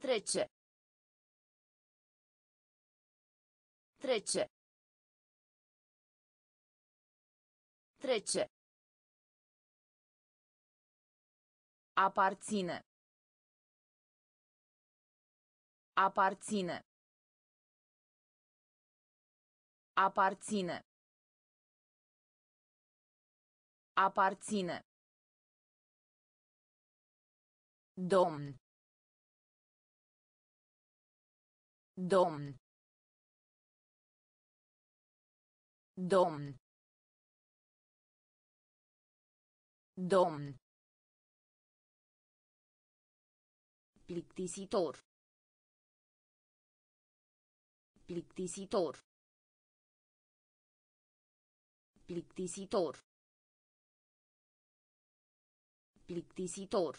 Trece. Trece. Trece. Aparține. Aparține. Aparține. Aparține. Domn. Domn. Domn. Domn. Plictisitor. Plictisitor. Plictisitor. Plictisitor.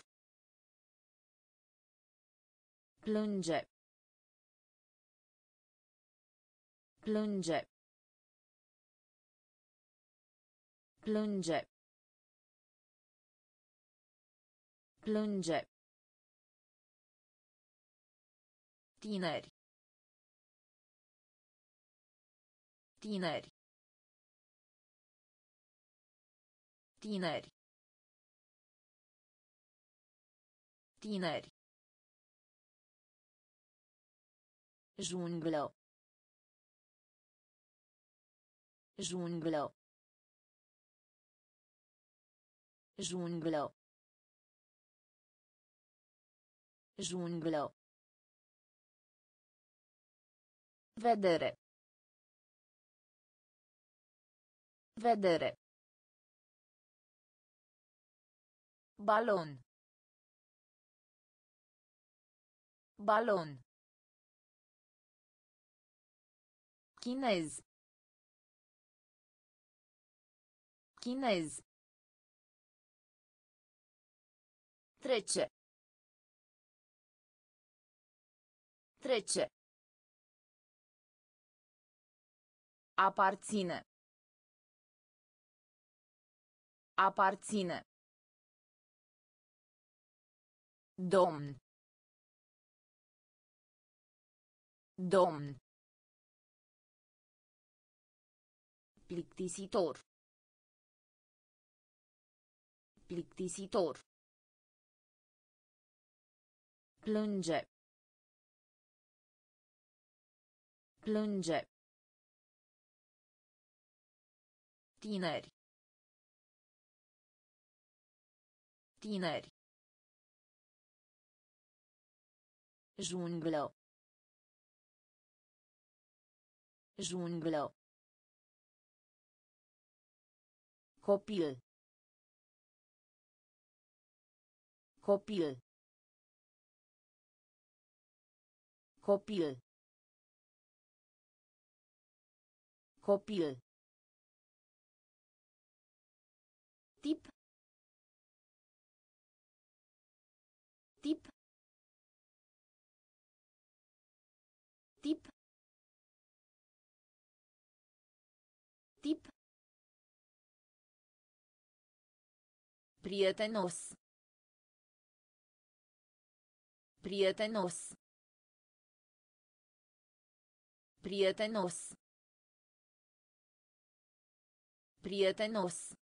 Plânge. Plânge. Plânge. Plânge. Tineri. Tineri. Tineri. Tineri. Junglă. Junglă. Junglă. Junglă. Vedere. Vedere. Balon. Balon. Chinez. Chinez. Trece. Trece. Aparține. Aparține. Domn. Domn. Plictisitor. Plictisitor. Plânge. Plânge. Tineri. Tineri. Junglă. Junglă. Copil. Copil. Copil. Copil. Tip. Tip. Tip. Tip. Prietenos. Prietenos. Prietenos. Prietenos.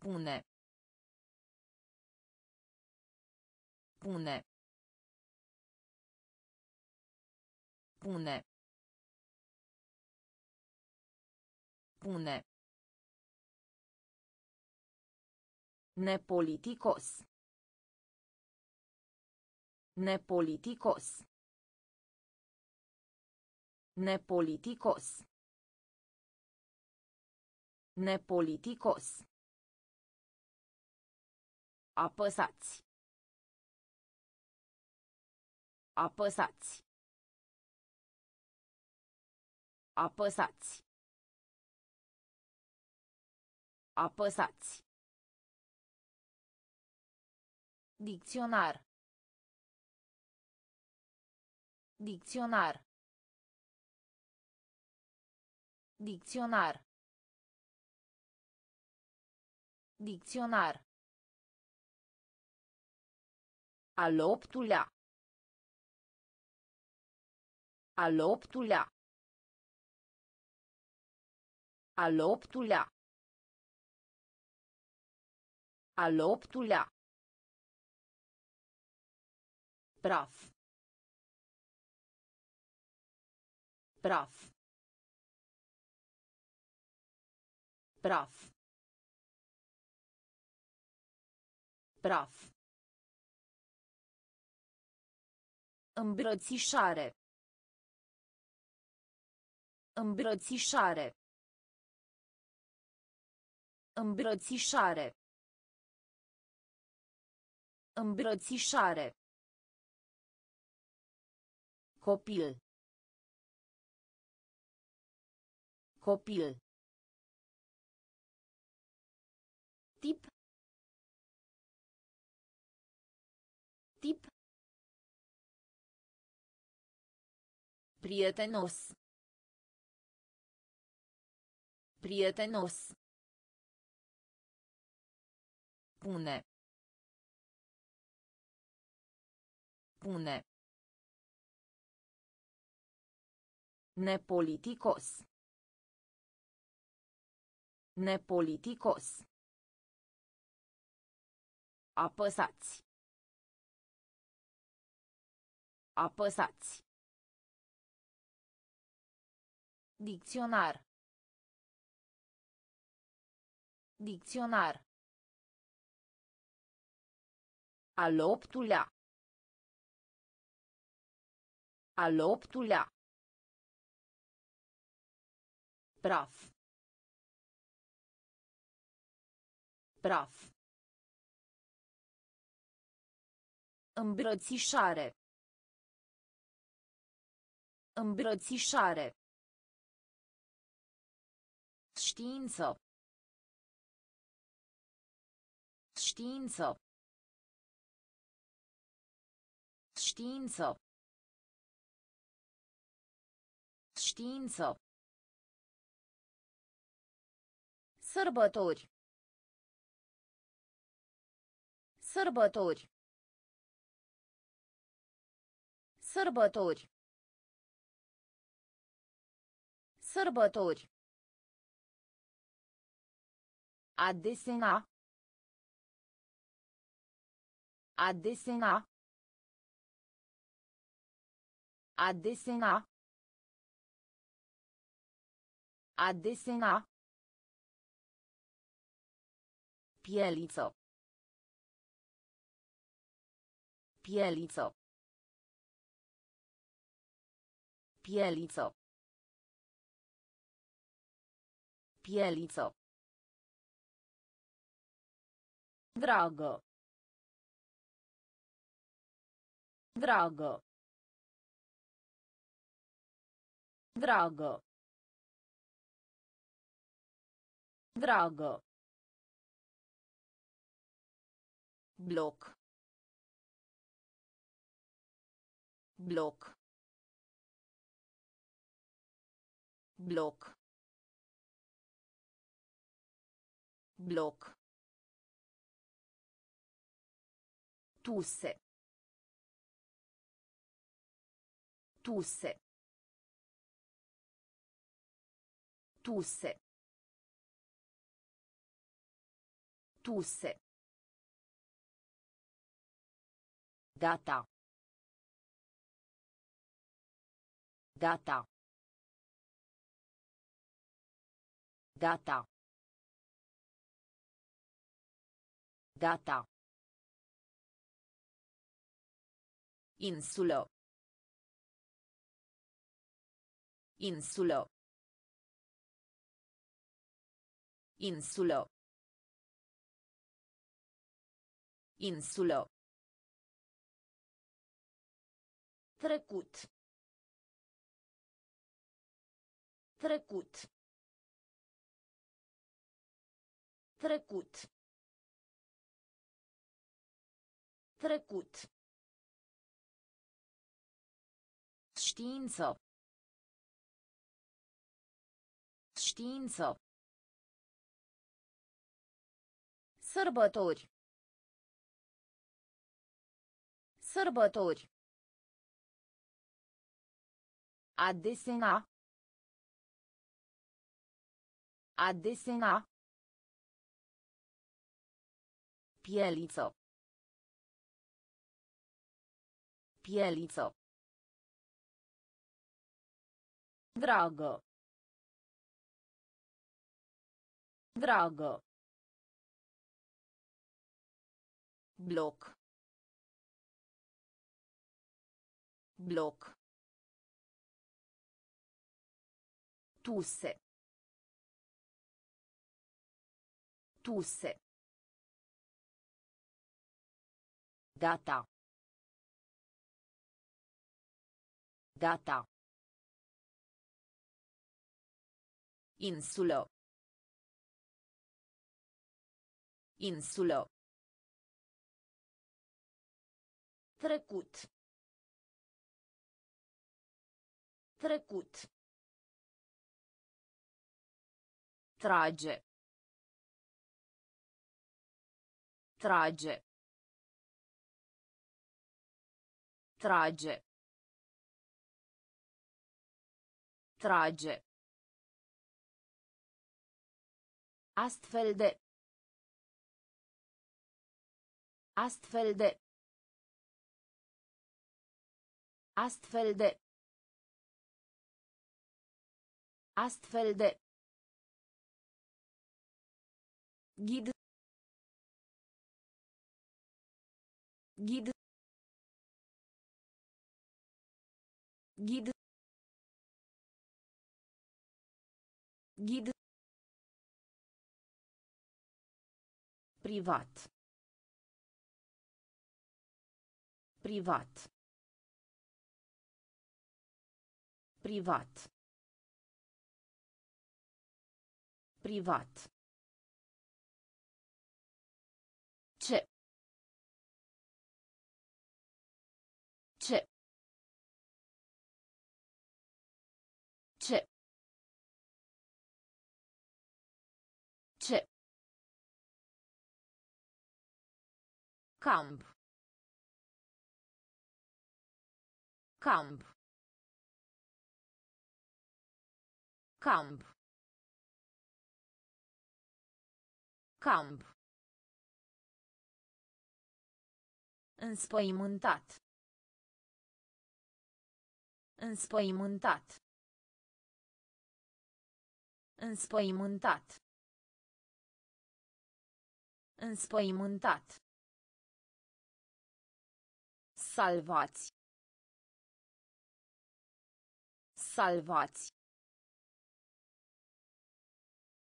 Pune. Pune. Pune. Pune. Nepoliticos. Nepoliticos. Nepoliticos. Nepoliticos. Apăsați. Apăsați. Apăsați. Apăsați. Dicționar. Dicționar. Dicționar. Dicționar. Al optulea. Al optulea. Al optulea. Al optulea. Praf. Praf. Praf. Praf. Îmbrățișare. Îmbrățișare. Îmbrățișare. Îmbrățișare. Copil. Copil. Tip. Tip. Prietenos. Prietenos. Pune. Pune. Nepoliticos. Nepoliticos. Apăsați. Apăsați. Dicționar. Dicționar. Al optulea. Al optulea. Praf. Praf. Îmbrățișare. Îmbrățișare. Știință. Știință. Știință. Știință. Sărbători. Sărbători. Sărbători. Sărbători. A desena. A desena. A desena. A desena. Pieliță. Pieliță. Pieliță. Pieliță. Dragă. Dragă. Dragă. Dragă. Bloc. Bloc. Bloc. Bloc. Tusse. Tusse. Tusse. Tusse. Data. Data. Data. Data. Insulo. Insulo. Insulo. Insulo. Trecut. Trecut. Trecut. Trecut. Știință. Știință. Sărbători. Sărbători. A desena. A desena. Pieliță. Pieliță. Dragă. Dragă. Bloc. Bloc. Tusse. Tusse. Data. Data. Insulo. Insulo. Trecut. Trecut. Trage. Trage. Trage. Trage. Astfel de. Astfel de. Astfel de. Astfel de. Ghid. Ghid. Ghid. Ghid. Privat. Privat. Privat. Privat. Camp. Camp. Camp. Camp. Înspăimântat. Înspăimântat. Înspăimântat. Înspăimântat. Salvați. Salvați.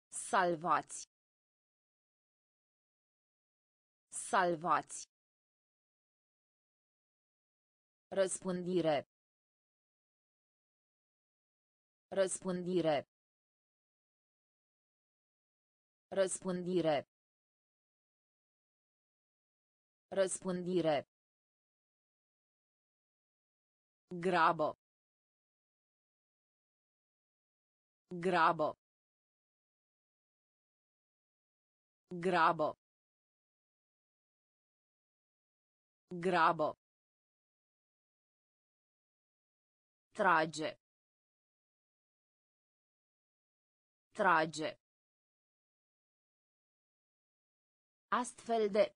Salvați. Salvați. Răspândire. Răspândire. Răspândire. Răspândire. Grabă. Grabă. Grabă. Grabă. Trage. Trage. Astfel de.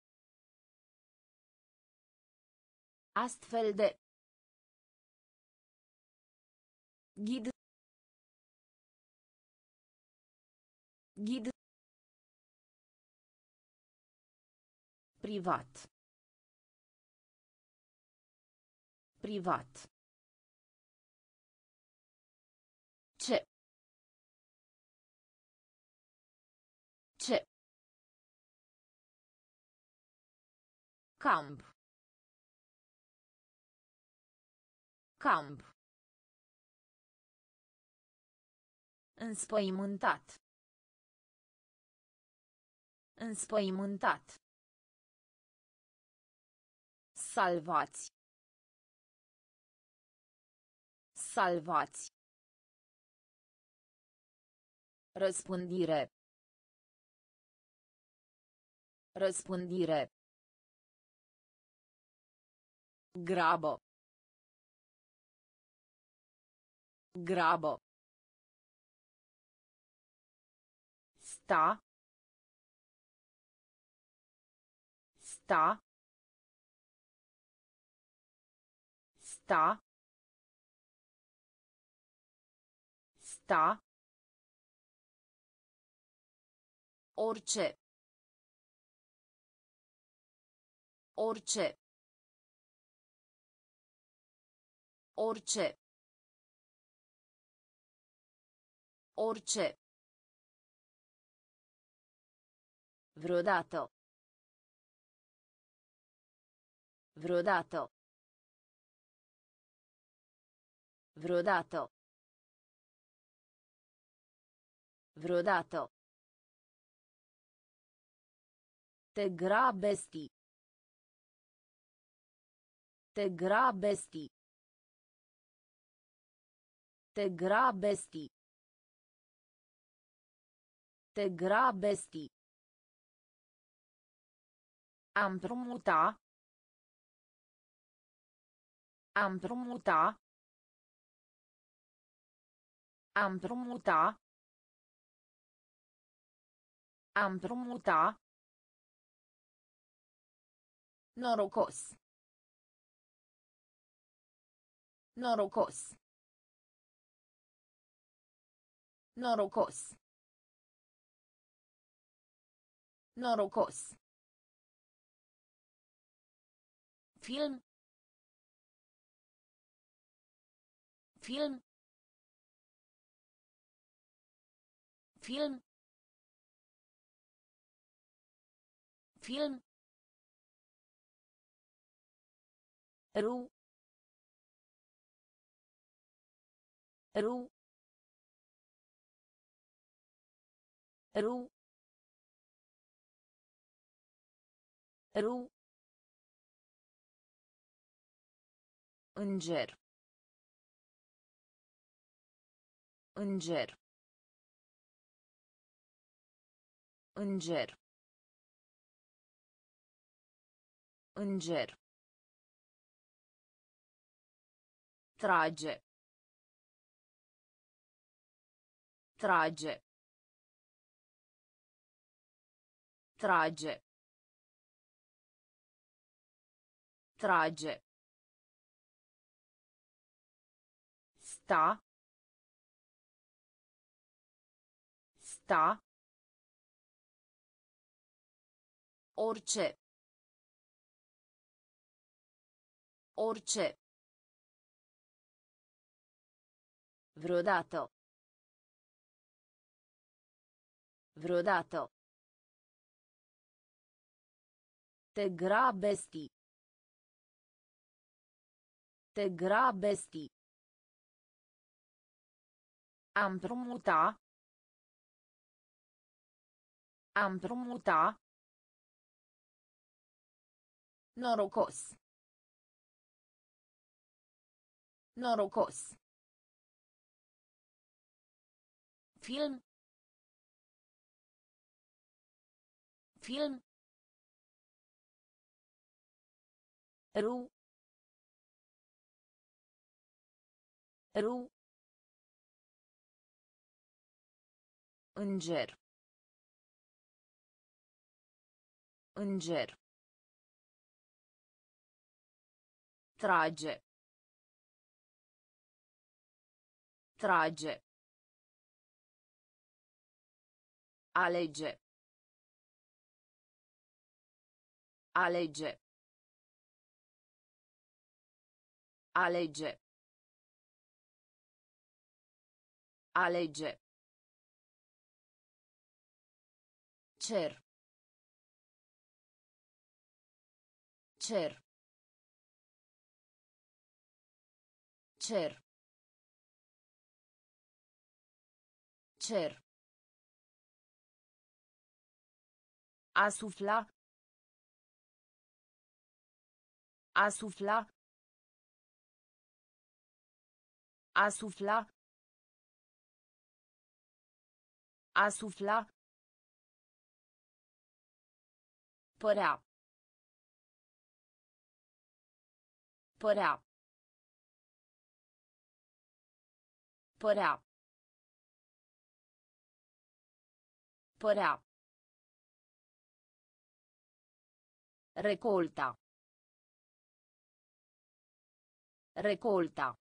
Astfel de. Ghid. Ghid. Privat. Privat. Ce. Ce. Camp. Camp. Înspăimântat. Înspăimântat. Salvați. Salvați. Răspândire. Răspândire. Grabă. Grabă. Sta. Sta. Sta. Sta. Orice. Orice. Orice. Orice. Vreodată. Vreodată. Vreodată. Vreodată. Te grabesti. Te grabesti. Te grabesti. Te grabesti. Am promuta. Am promuta. Am promuta. Am promuta. Norocos. Norocos. Norocos. Norocos. Film. Film. Film. Film. ru ru ru ru Înger. Înger. Înger. Înger. Trage. Trage. Trage. Trage. Sta. Sta. Orice. Orice. Vreodată. Vreodată. Te grabesti. Te grabesti. Am promuta. Am promuta. Norocos. Norocos. Film. Film. Ru. Ru. Înger. Înger. Trage. Trage. Alege. Alege. Alege. Alege. Cer. Cer. Cer. Cer. A sufla. A sufla. A sufla. A sufla. Părea. Părea. Părea. Părea. Recolta. Recolta.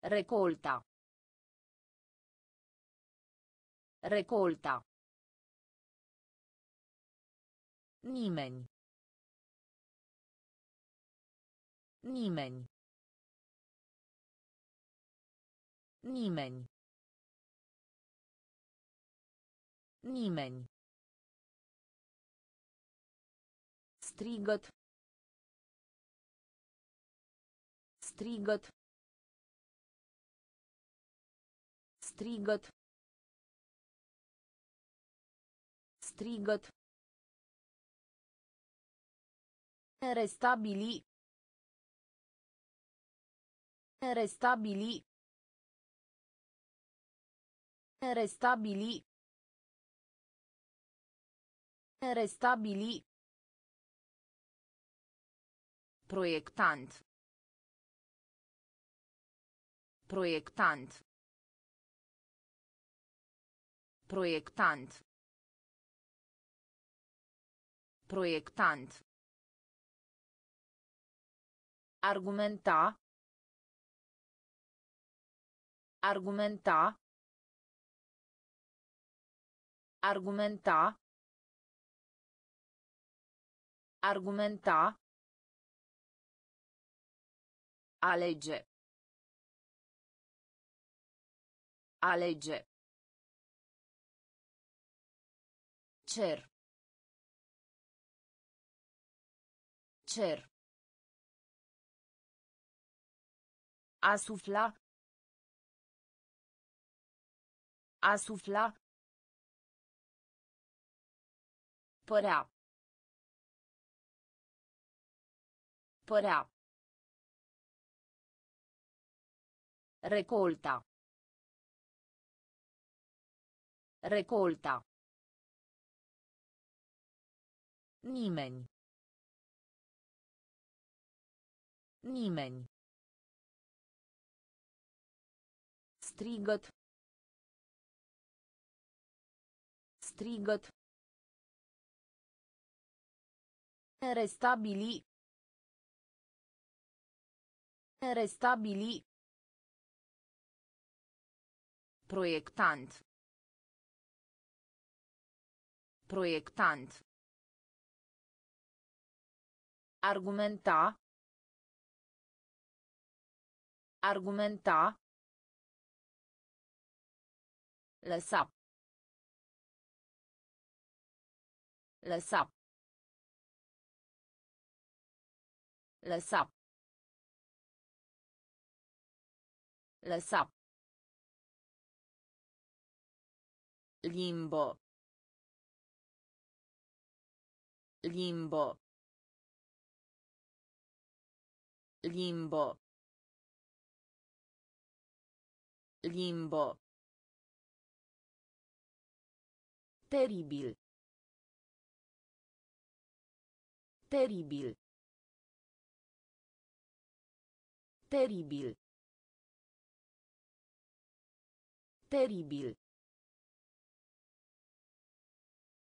Recolta. Recolta. Nimeni. Nimeni. Nimeni. Nimeni. Strigăt. Strigăt. Strigăt. Strigăt. Restabili. Restabili. Restabili. Restabili. Proiectant. Proiectant. Proiectant. Proiectant. Argumenta. Argumenta. Argumenta. Argumenta. Alege. Alege. Cer. Cer. A sufla. A sufla. Părea. Părea. Recolta. Recolta. Nimeni. Nimeni. Strigăt. Strigăt. Restabili. Restabili. Proiectant. Proiectant. Argumenta. Argumenta. Lăsa. Lăsa. Lăsa. Lăsa. Limbo. Limbo. Limbo. Limbo. Teribil. Teribil. Teribil. Teribil.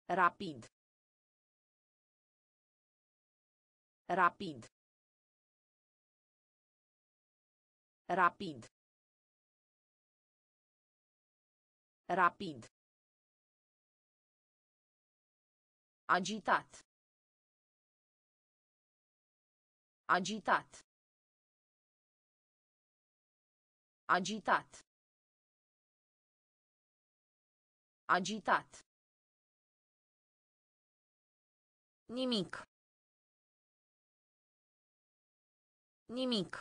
Rapid. Rapid. Rapid. Rapid. Agitat. Agitat. Agitat. Agitat. Nimic. Nimic.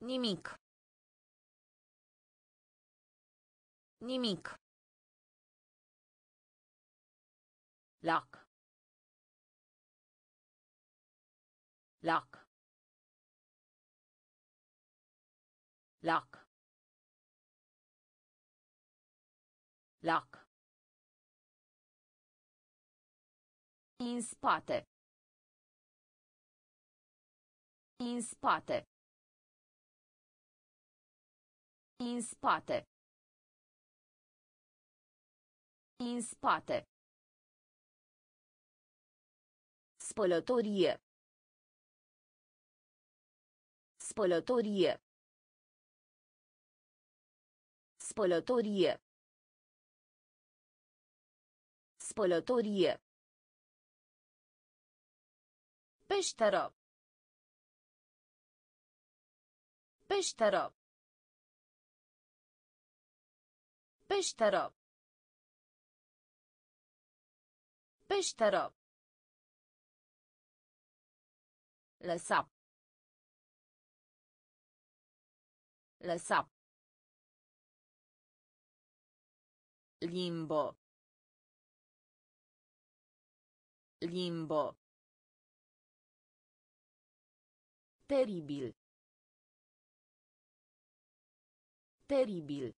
Nimic. Nimic. Lac. Lac. Lac. Lac. În spate. În spate. În spate. În spate. Spălătorie. Spălătorie. Spălătorie. Spălătorie. Peșteră. Peșteră. Peșteră. Peșteră. Lăsa. Lăsa. Limbo. Limbo. Teribil. Teribil.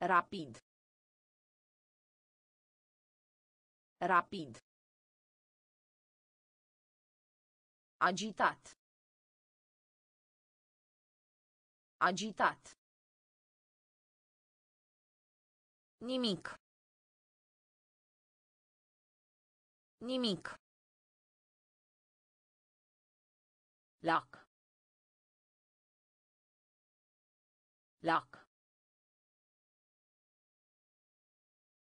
Rapid. Rapid. Agitat. Agitat. Nimic. Nimic. Lac. Lac.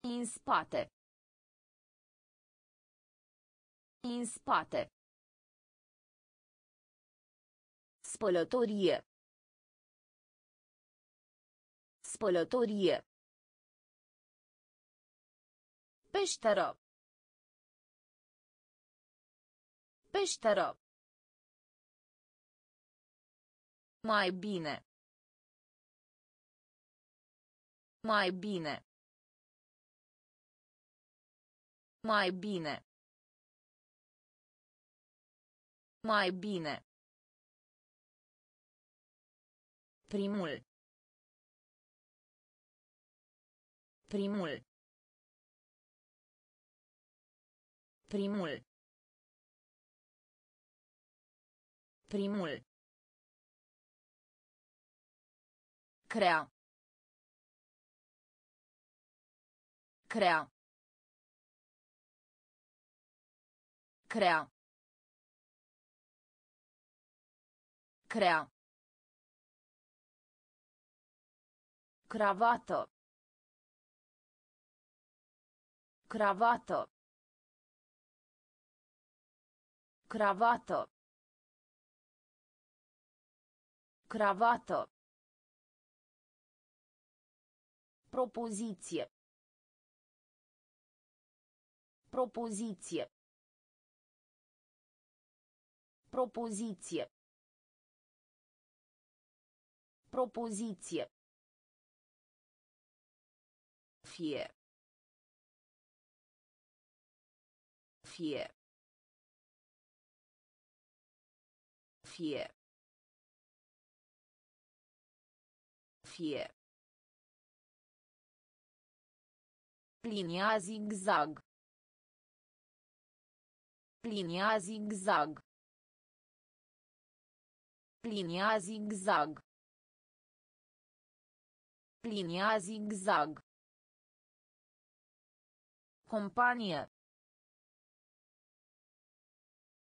În spate. În spate. Spălătorie. Spălătorie. Peșteră. Peșteră. Mai bine. Mai bine. Mai bine. Mai bine. Primul. Primul. Primul. Primul. Crea. Crea. Crea. Crea. Cravată. Cravată. Cravată. Cravată. Propoziție. Propoziție. Propoziție. Propoziție. Fie. Fie. Fie. Fie. Linia zigzag. Linia zigzag. Linia zigzag. Linia zigzag. Companie.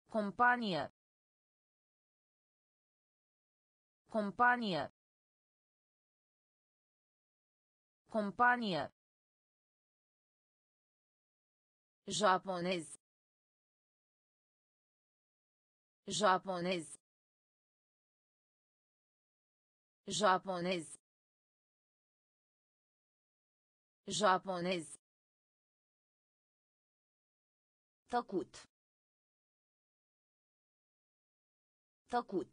Companie. Companie. Companie. Japonez. Japonez. Japonez. Japonez. Tăcut. Tăcut.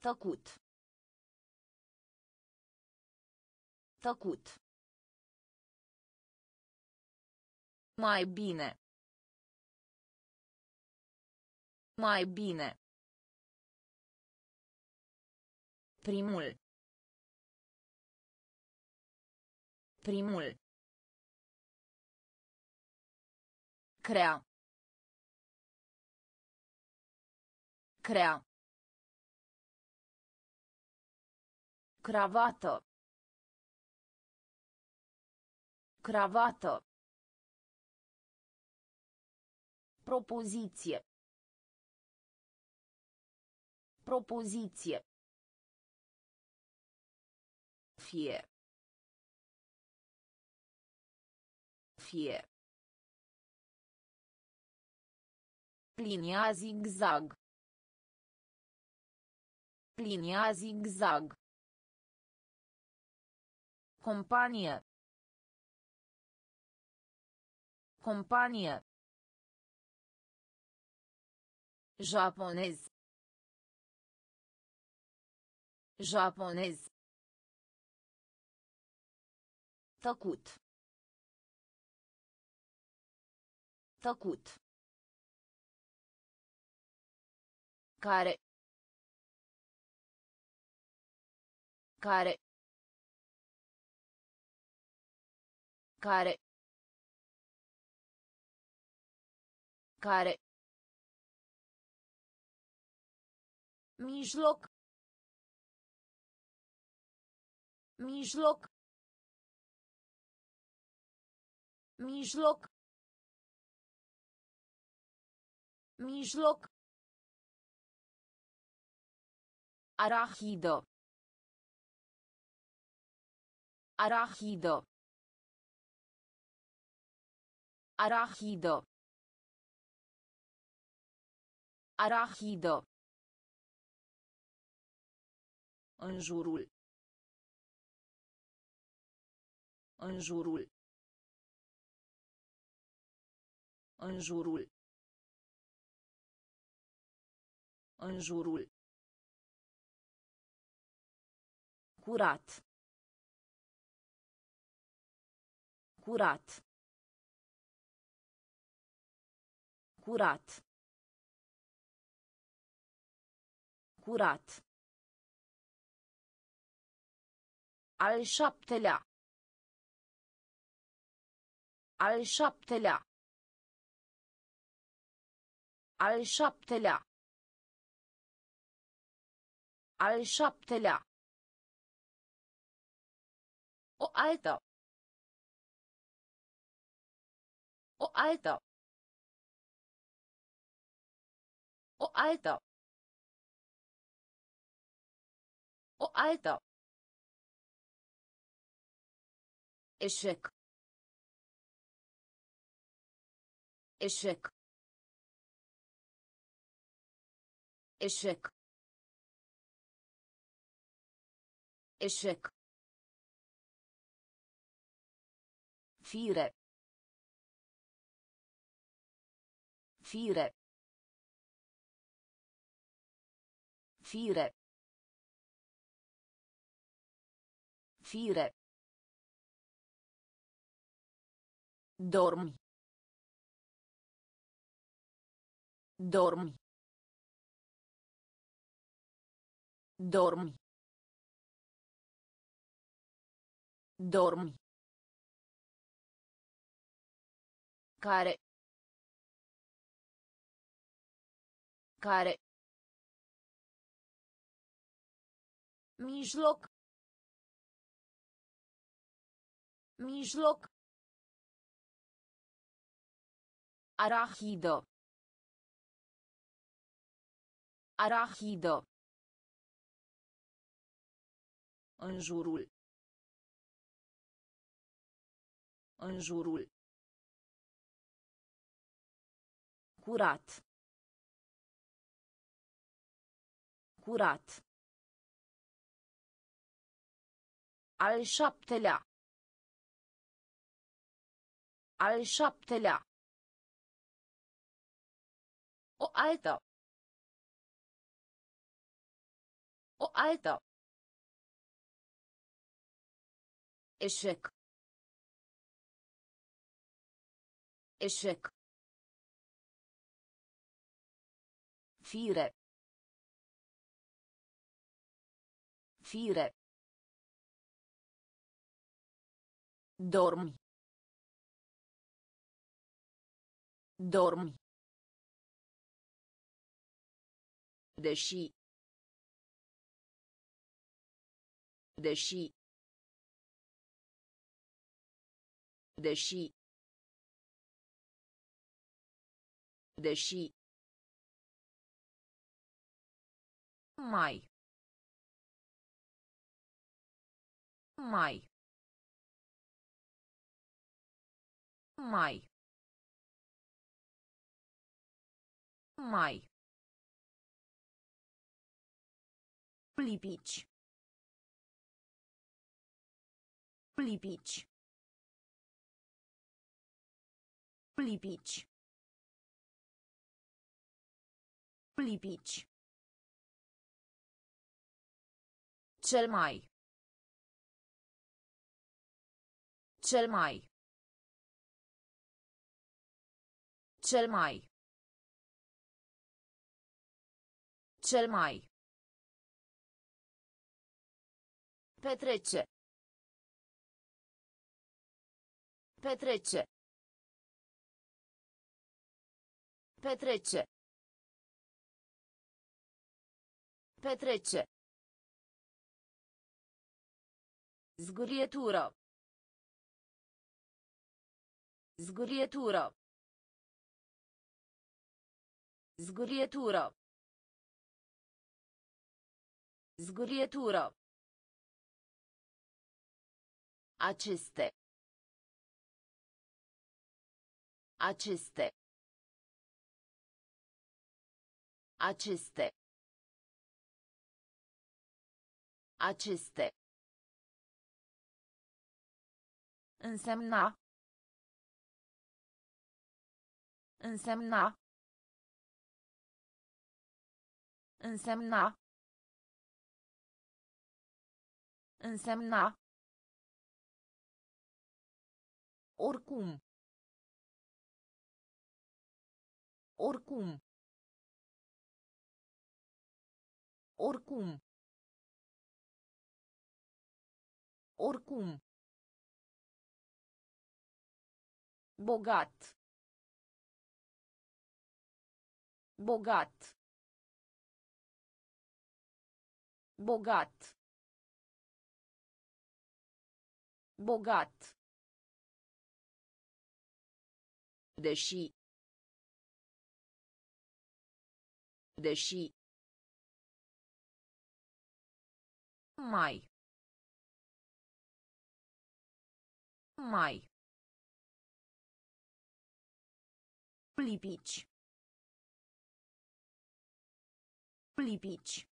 Tăcut. Tăcut. Mai bine. Mai bine. Primul. Primul. Crea. Crea. Cravată. Cravată. Propoziție. Propoziție. Fie. Fie. Linia zigzag. Linia zigzag. Companie. Companie. Japonez. Japonez. Tăcut. Tăcut. Care. Care. Care. Care. Mijloc. Mijloc. Mijloc. Mijloc. Arahido. Arahido. Arahido. Arahido. În jurul. În jurul. În jurul. În jurul. Curat. Curat. Curat. Curat. Al șaptelea. Al șaptelea. Al șaptelea. Al șaptelea. おあえたおあえたおあえたおあえた eşek eşek eşek eşek Fire. Fire. Fire. Fire. Dormi. Dormi. Dormi. Dormi. Care. Care. Mijloc. Mijloc. Arahidă. Arahidă. În jurul. În jurul. Curat. Curat. Al șaptelea. Al șaptelea. O altă. O altă. Eșec. Eșec. Fire. Fire. Dormi. Dormi. Deși. Deși. Deși. Deși. Mai. Mai. Mai. Mai. Lipici. Lipici. Lipici. Lipici. Cel mai. Cel mai. Cel mai. Cel mai. Petrece. Petrece. Petrece. Petrece. Zgurietură. Zgurietură. Zgurietură. Zgurietură. Aceste. Aceste. Aceste. Aceste. Însemna. Însemna. Însemna. Însemna. Oricum. Oricum. Oricum. Oricum. Bogat. Bogat. Bogat. Bogat. Deși. Deși. Mai. Mai. Lipici. Lipici.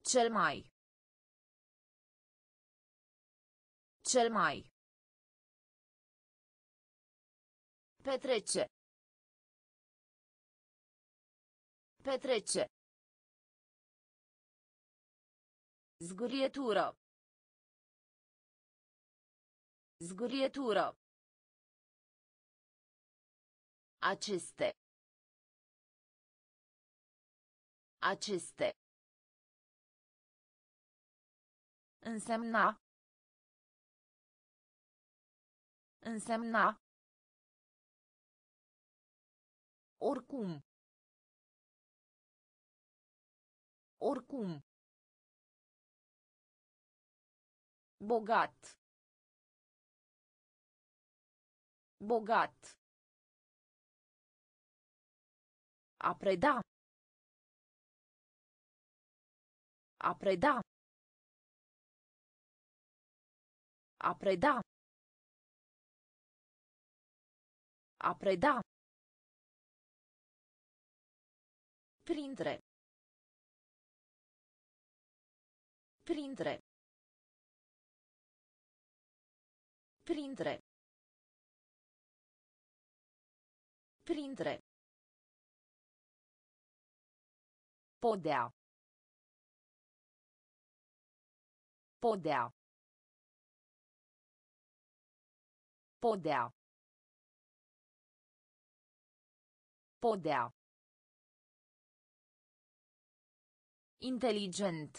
Cel mai. Cel mai. Petrece. Petrece. Zgurietură. Zgurietură. Aceste. Aceste. Însemna. Însemna. Oricum. Oricum. Bogat. Bogat. A preda. A preda. A preda. A preda. Printre. Printre. Printre. Printre. Podea. Podea. Podea. Podea. Inteligent.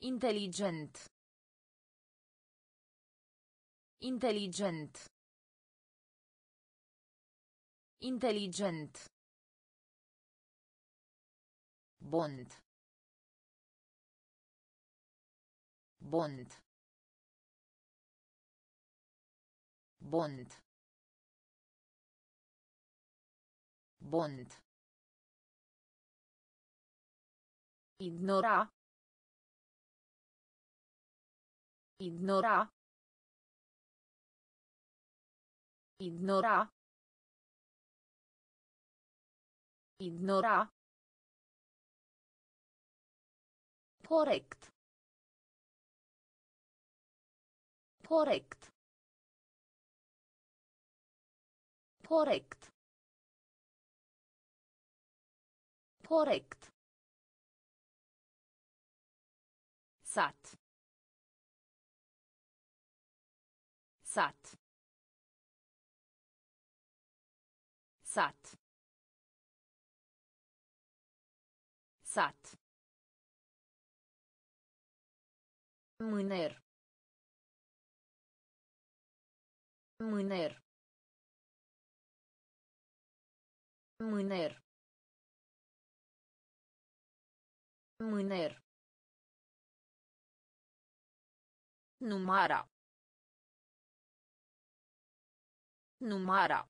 Inteligent. Inteligent. Inteligent. Bond. Bond. Bond. Bond. Ignora. Ignora. Ignora. Ignora. Corect. Corect. Corect. Corect. Sat. Sat. Sat. Sat. Mâner. Mâner. Mâner. Mâner. Numara. Numara.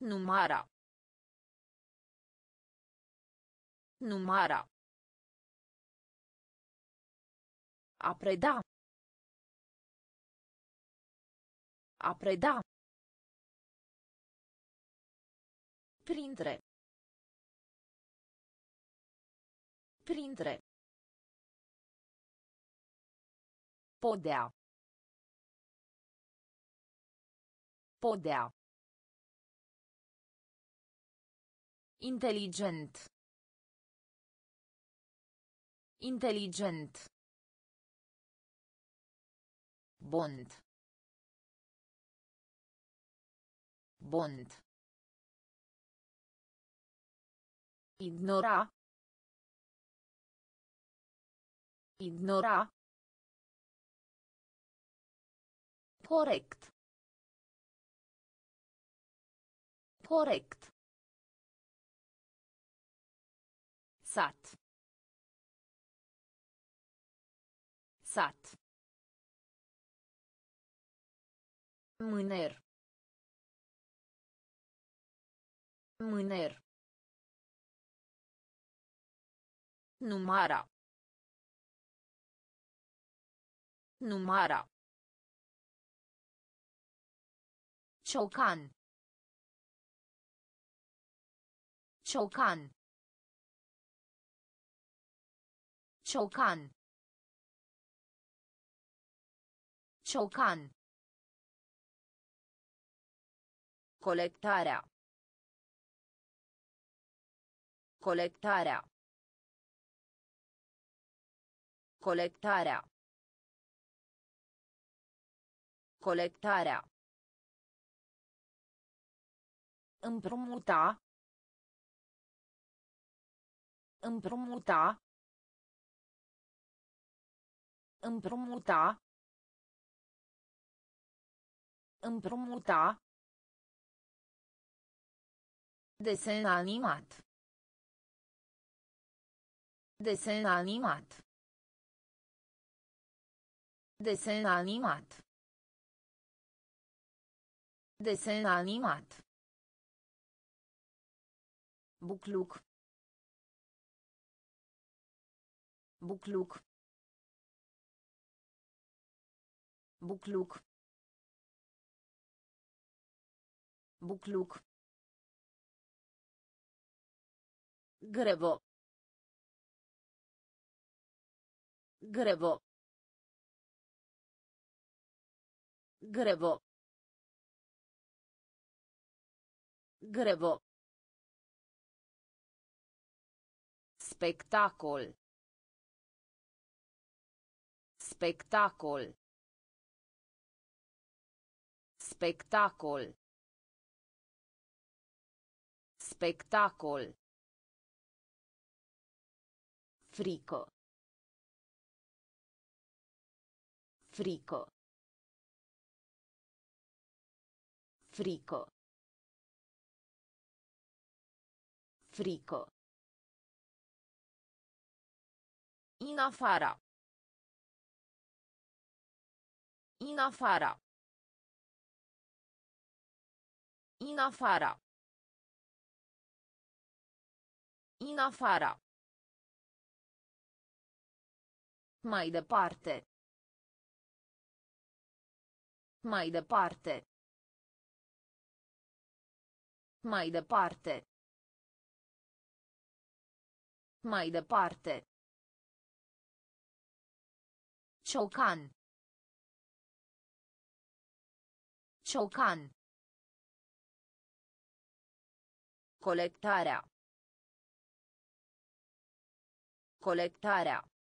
Numara. Numara. A preda. A preda. Printre. Printre. Podea. Podea. Inteligent. Inteligent. Bond. Bond. Ignora. Ignora. Corect. Corect. Sat. Sat. Mâner. Mâner. Numara. Numara. Ciocan. Ciocan. Ciocan. Ciocan. Colectarea. Colectarea. Colectarea. Colectarea. Împrumuta. Împrumuta. Împrumuta. Împrumuta. Desen animat. Desen animat. Desen animat. Desen animat. Bucluc. Bucluc. Bucluc. Bucluc. Grevo. Grevo. Grevo. Grevo. Spectacol. Spectacol. Spectacol. Spectacol. Frico. Frico. Frico. Frico. In afara. In afara. In afara. In afara. Mai departe. Mai departe. Mai departe. Mai departe. Ciocan. Ciocan. Colectarea. Colectarea.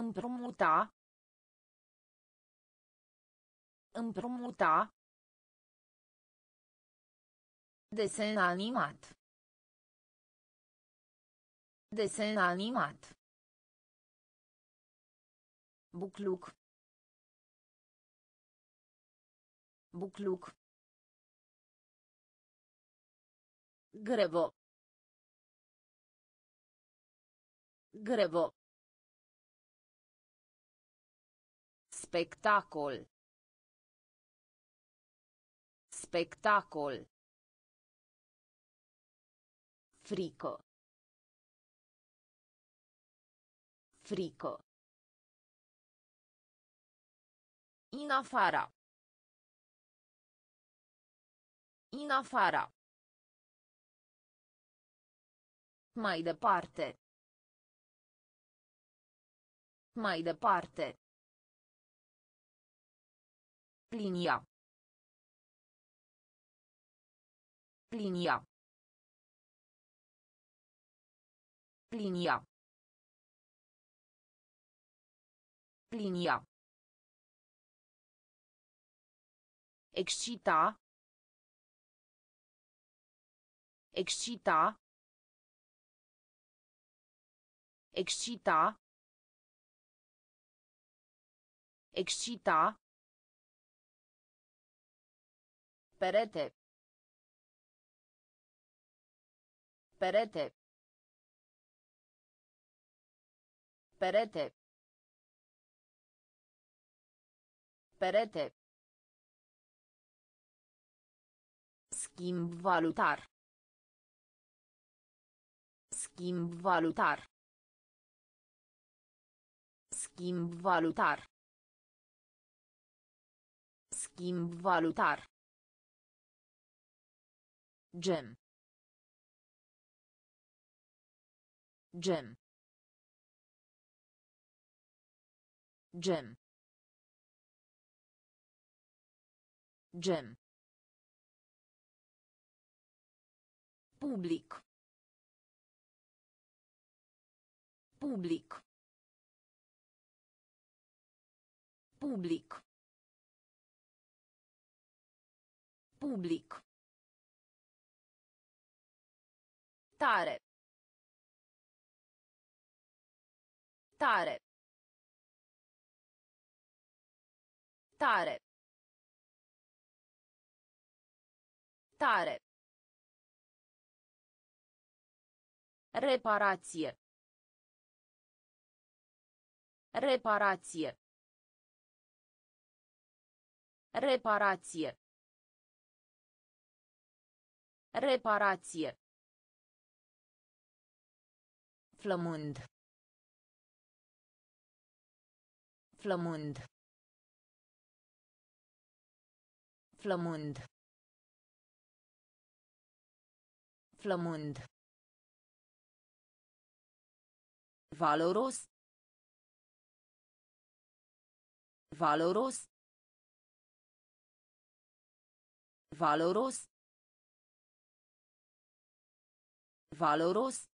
Împrumuta. Împrumuta. Desen animat. Desen animat. Bucluc. Bucluc. Grevo. Grevo. Spectacol. Spectacol. Frico. Frico. In afara. In afara. Mai departe. Mai departe. Linia. Linia. Linia. Linia. Excita. Excita. Excita. Excita. Perete. Perete. Perete. Perete. Schimb valutar. Schimb valutar. Schimb valutar. Schimb valutar. Gem. Gem. Gem. Gem. Public. Public. Public. Public. Tare. Tare. Tare. Tare. Reparație. Reparație. Reparație. Reparație. Flămând. Flămând. Flămând. Flămând. Valoros. Valoros. Valoros. Valoros.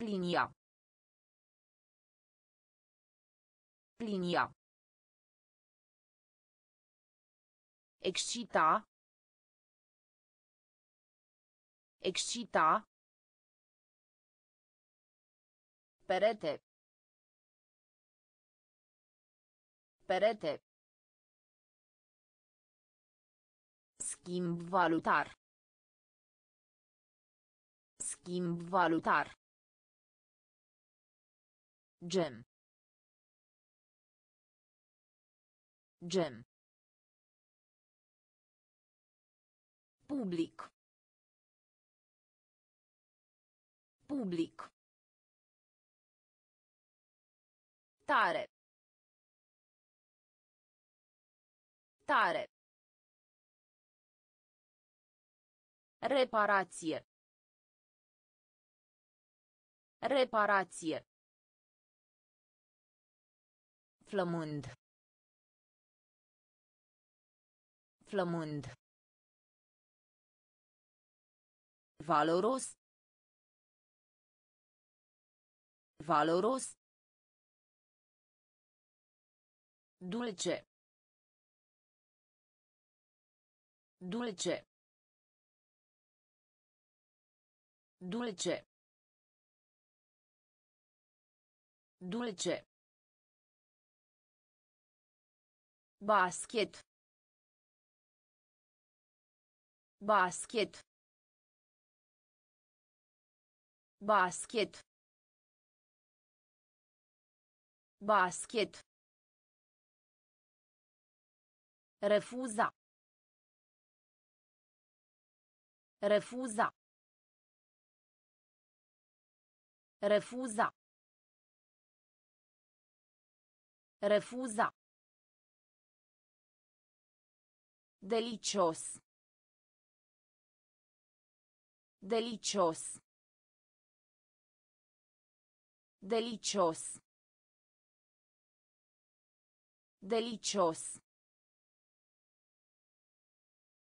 Linia. Linia. Excita. Excita. Perete. Perete. Schimb valutar. Schimb valutar. Gem. Gem. Public. Public. Tare. Tare. Reparație. Reparație. Flămând. Flămând. Valoros. Valoros. Dulce. Dulce. Dulce. Dulce. Basket. Basket. Basket. Basket. Refuza. Refuza. Refuza. Refuza. Delicios. Delicios. Delicios. Delicios.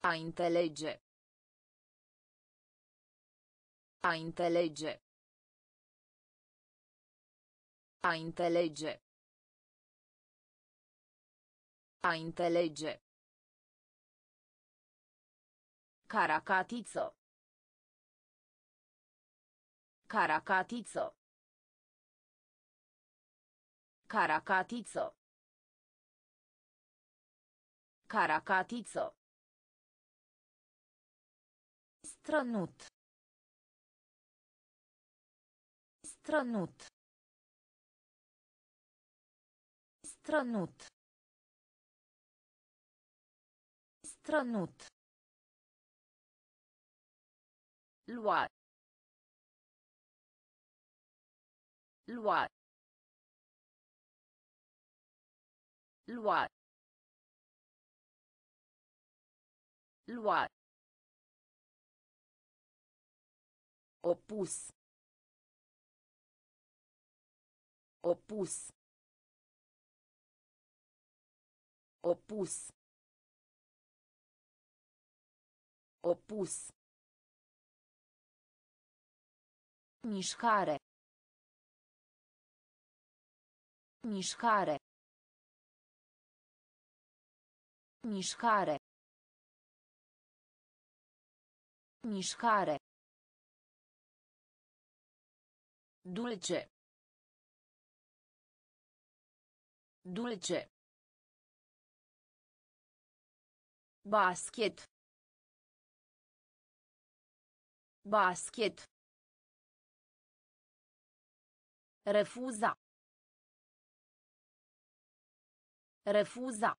A înțelege. A înțelege. A înțelege. A înțelege. Caracatiță. Caracatiță. Caracatiță. Caracatiță. Strănut. Strănut. Strănut. Strănut. Lua. Lua. Lua. Lua. Opus. Opus. Opus. Opus. Mișcare. Mișcare. Mișcare. Mișcare. Dulce. Dulce. Basket. Basket. Refuza. Refuza.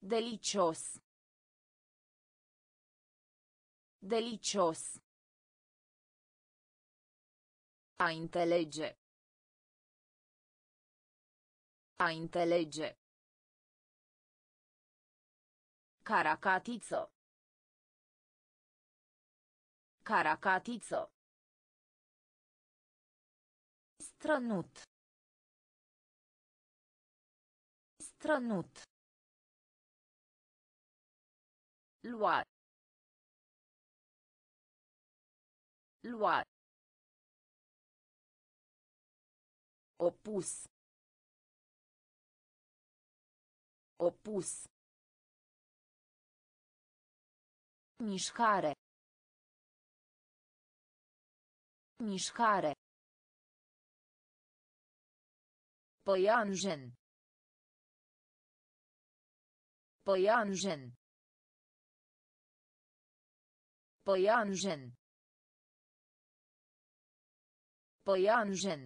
Delicios. Delicios. A înțelege. A înțelege. Caracatiță. Caracatiță. Strănut. Strănut. Lua. Lua. Opus. Opus. Mișcare. Mișcare. Păianjen. Păianjen. Păianjen. Păianjen.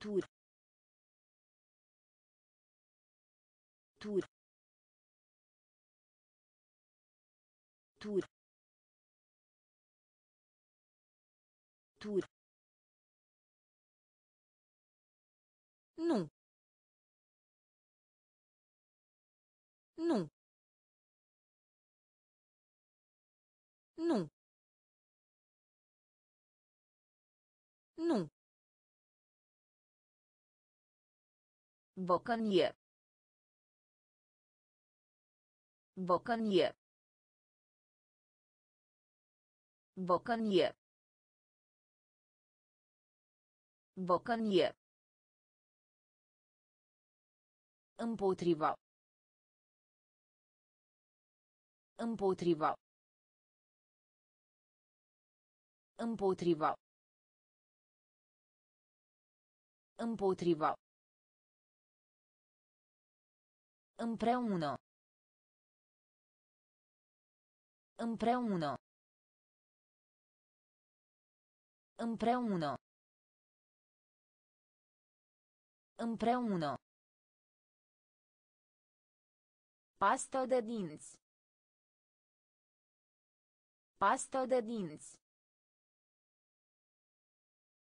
Tur. Tur. Tur. Tur. Nu. Nu. Nu. Nu. Bocănie. Bocănie. Bocănie. Bocănie. Împotriva. Împotriva. Împotriva. Împotriva. Împreună. Împreună. Împreună. Împreună. Pastă de dinți. Pastă de dinți.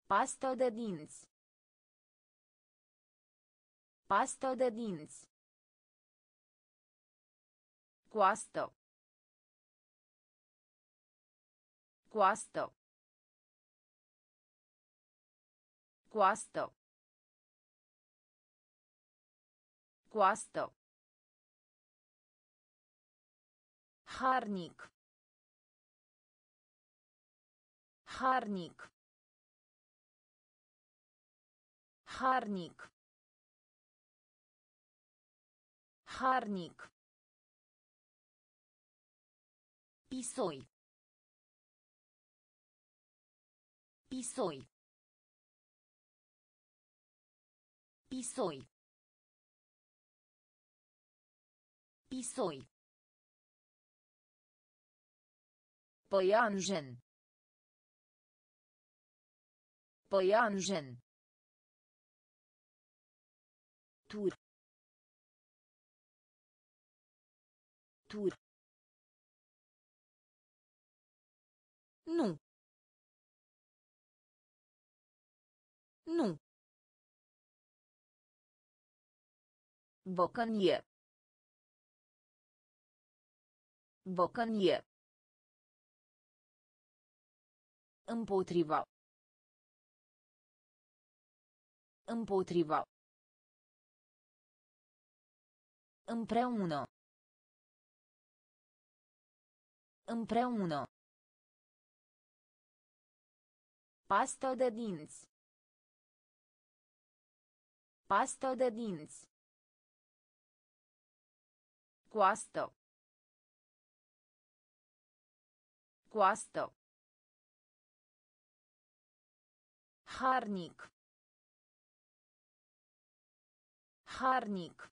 Pastă de dinți. Pastă de dinți. Coastă. Coastă. Coastă. Coastă. Harnic. Harnic. Harnic. Harnic. Pisoi. Pisoi. Pisoi. Pisoi. Паянжен. Паянжен. Тур. Тур. Non. Non. Bocanier. Bocanier. Împotriva. Împotriva. Împreună. Împreună. Pastă de dinți. Pastă de dinți. Coastă. Coastă. Harnic. Harnic.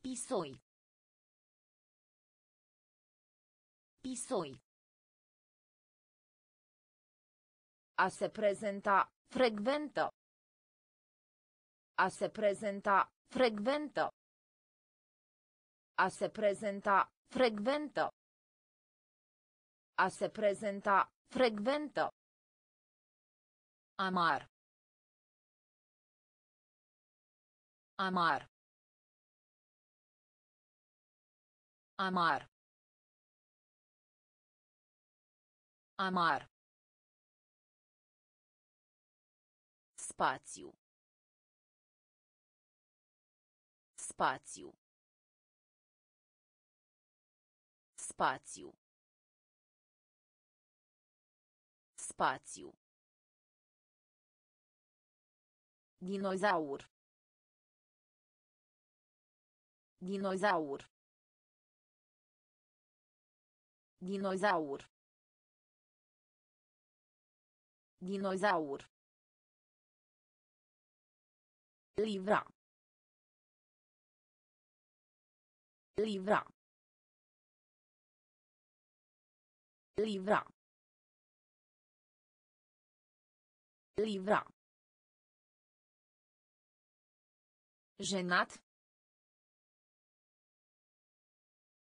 Pisoi. Pisoi. A se prezenta, frecventă. A se prezenta, frecventă. A se prezenta, frecventă. A se prezenta, frecventă. Amar. Amar. Amar. Amar. Spațiu. Spațiu. Spațiu. Spațiu. Dinozaur. Dinozaur. Dinozaur. Dinozaur. Livra. Livra. Livra. Livra. Jenat.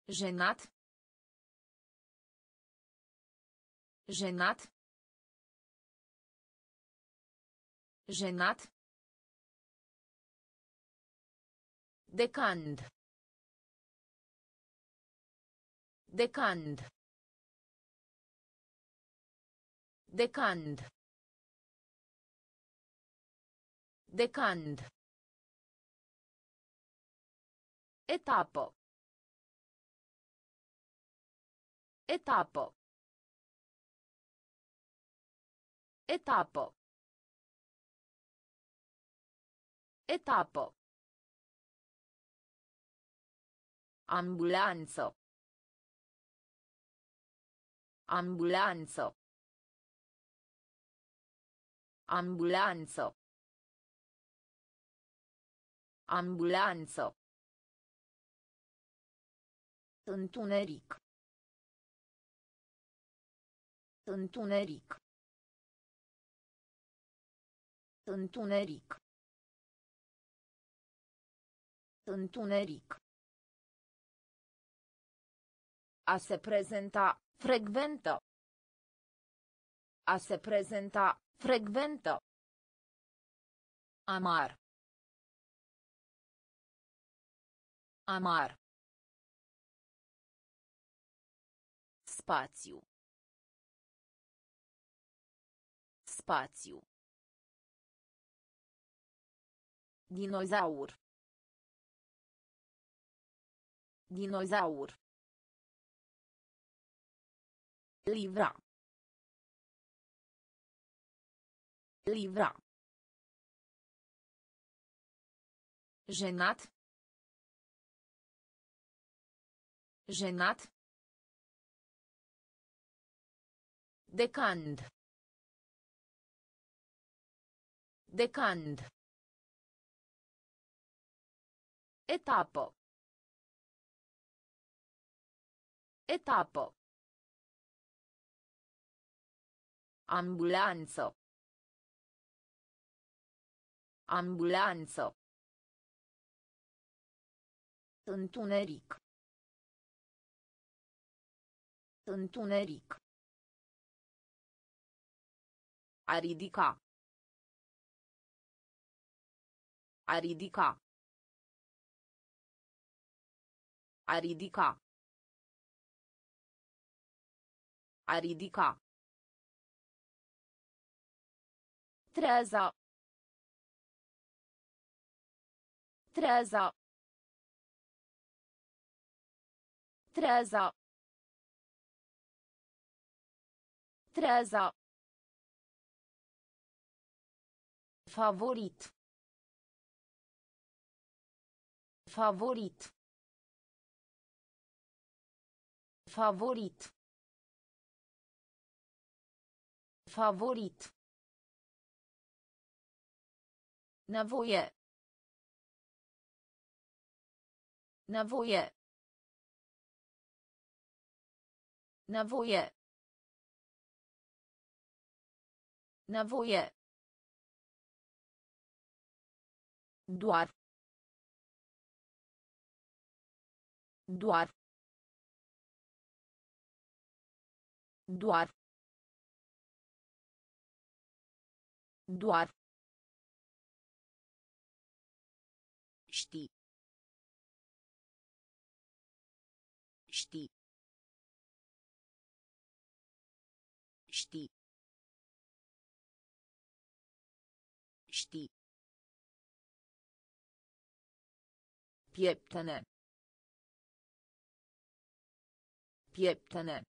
Jenat. Jenat. Jenat. Decand. Decand. Decand. Decand. Etapă. Etapă. Etapă. Etapă. Ambulanță. Ambulanță. Ambulanță. Ambulanță. Întuneric. Întuneric. Întuneric. Întuneric. A se prezenta, frecventă. A se prezenta, frecventă. Amar. Amar. Spațiu. Spațiu. Dinozaur. Dinozaur. Livra. Livra. Jenat. Jenat. Decand. Decand. Etapă. Etapă. Ambulanță. Ambulanță. Întuneric. Întuneric. A ridica. A ridica. A ridica. A ridica. Treza. Treza. Treza. Treza. Favorit. Favorit. Favorit. Favorit. Nevoie. Nevoie. Nevoie. Nevoie. Doar. Doar. Doar. Doar. Pieptene. Pieptene.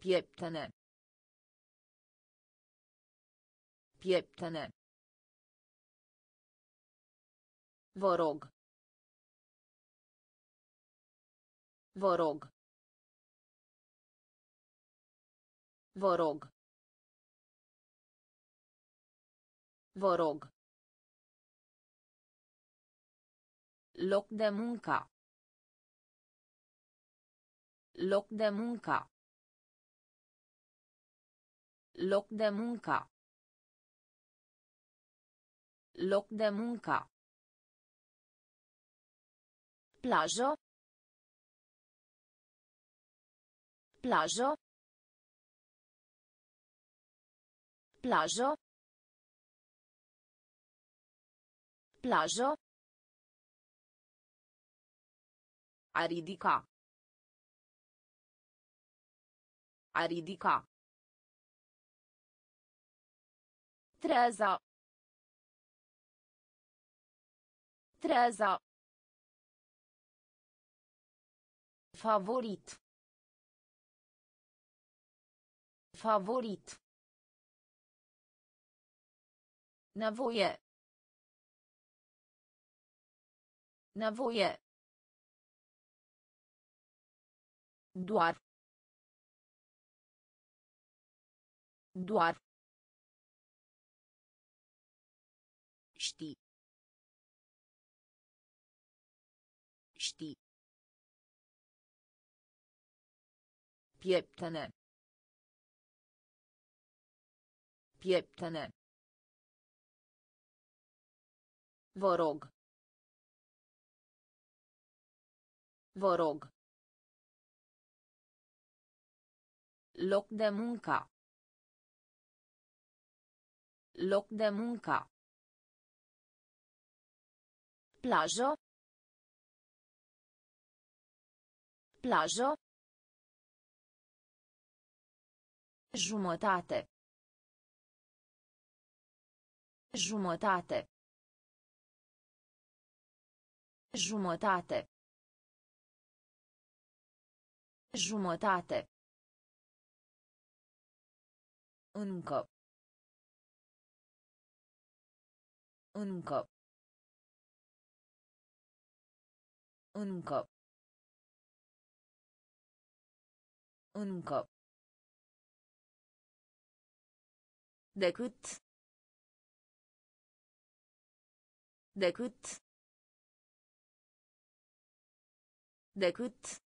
Pieptene. Pieptene. Vă rog. Vă rog. Vă rog. Vă rog. Loc de muncă. Loc de muncă. Loc de muncă. Loc de muncă. Plajă. Plajă. Plajă. Plajă. A ridica. A ridica. Treza. Treza. Favorit. Favorit. Nevoie. Nevoie. Doar. Doar. Știi. Știi. Pieptene. Pieptene. Vă rog. Vă rog. Loc de muncă. Loc de muncă. Plajă. Plajă. Jumătate. Jumătate. Jumătate. Jumătate. Încă. Încă. Încă. Încă. Decât. Decât. Decât.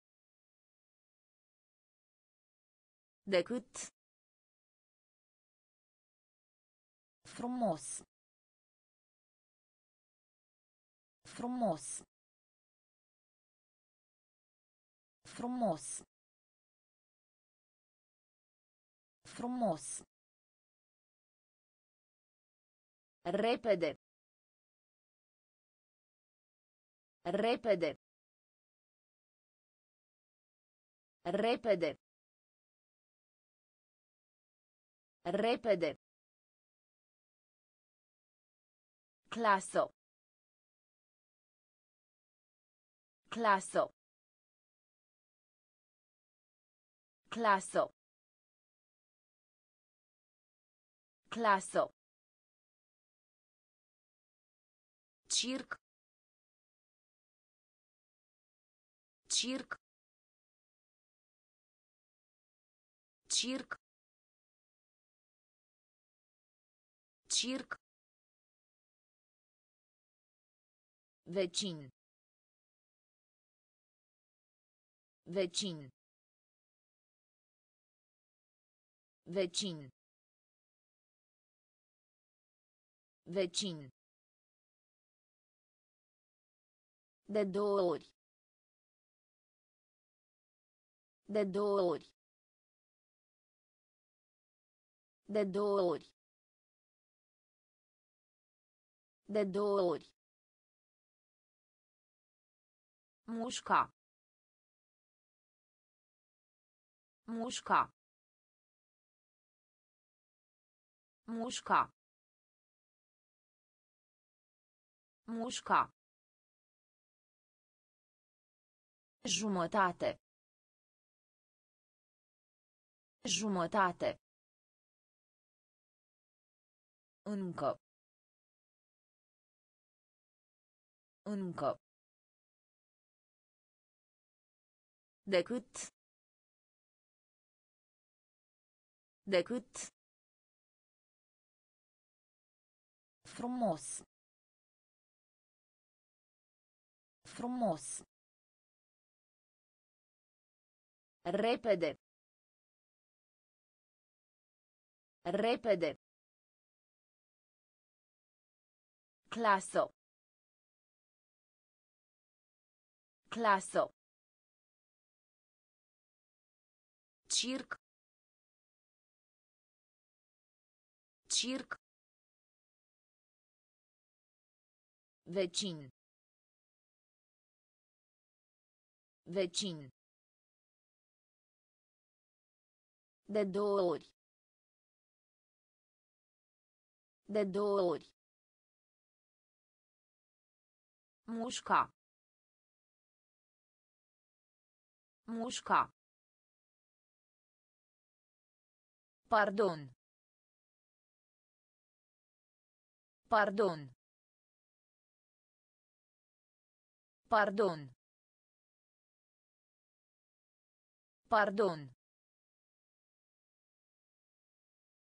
Decât. Frumos. Frumos. Frumos. Frumos. Repede. Repede. Repede. Repede. Clasă. Clasă. Clasă. Clasă. Circ. Circ. Circ. Circ. Vecin. Vecin. Vecin. Vecin. De două ori. De două ori. De două ori. De două ori. Mușca. Mușca. Mușca. Mușca. Jumătate. Jumătate. Încă. Încă. Decât. Decât. Frumos. Frumos. Repede. Repede. Clasă. Clasă. Circ. Circ. Vecin. Vecin. De două ori. De două ori. Mușca. Mușca. Pardon. Pardon. Pardon. Pardon.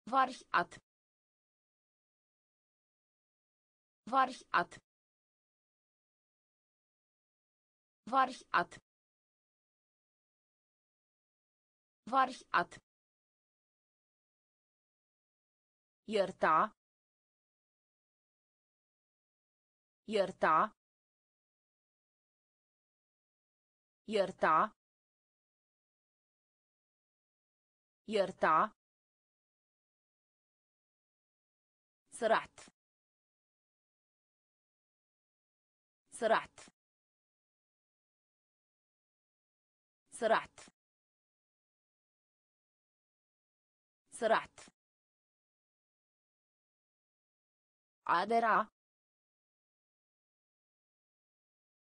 Warchat. Warchat. Warchat. Warchat. يرتع. يرتع. يرتع. يرتع. سرعت سرعت سرعت سرعت adera.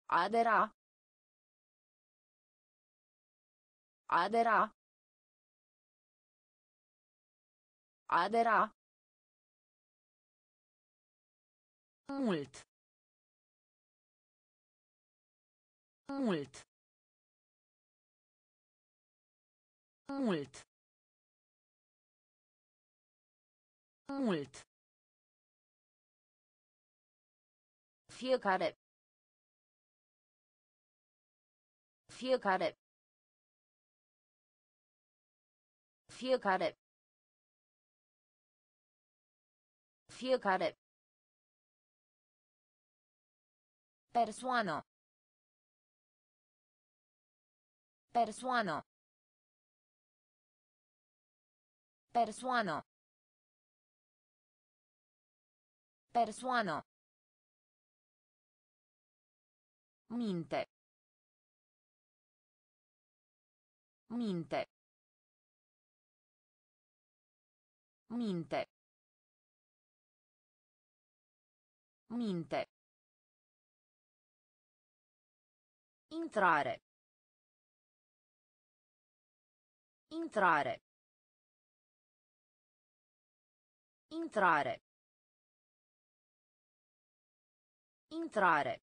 Adera. Adera. Adera. Mult. Mult. Mult. Mult Fiecare. Fiecare. Fiecare. Fiecare. Persoană. Persoană. Persoană. Persoană. Minte. Minte. Minte. Minte. Intrare. Intrare. Intrare. Intrare.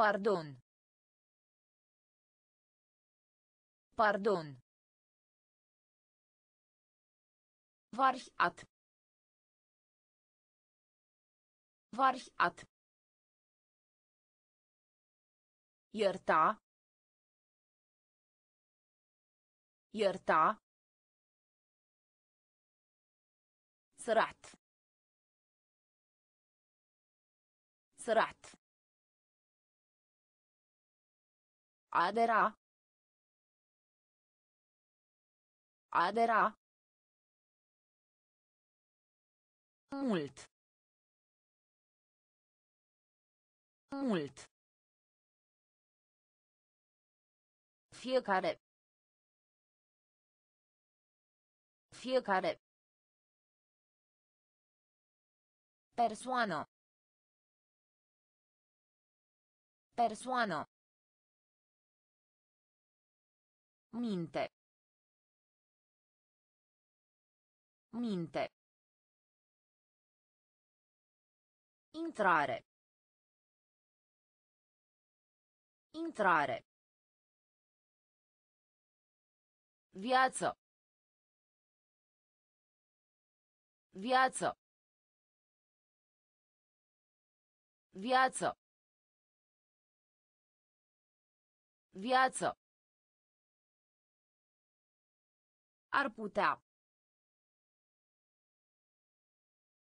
Pardon. Pardon. Variat. Variat. Ierta. Ierta. سرعت سرعت adera. Adera. Mult. Mult. Fiecare. Fiecare. Persoană. Persoană. Minte. Minte. Intrare. Intrare. Viață. Viață. Viață. Viață. Ar putea.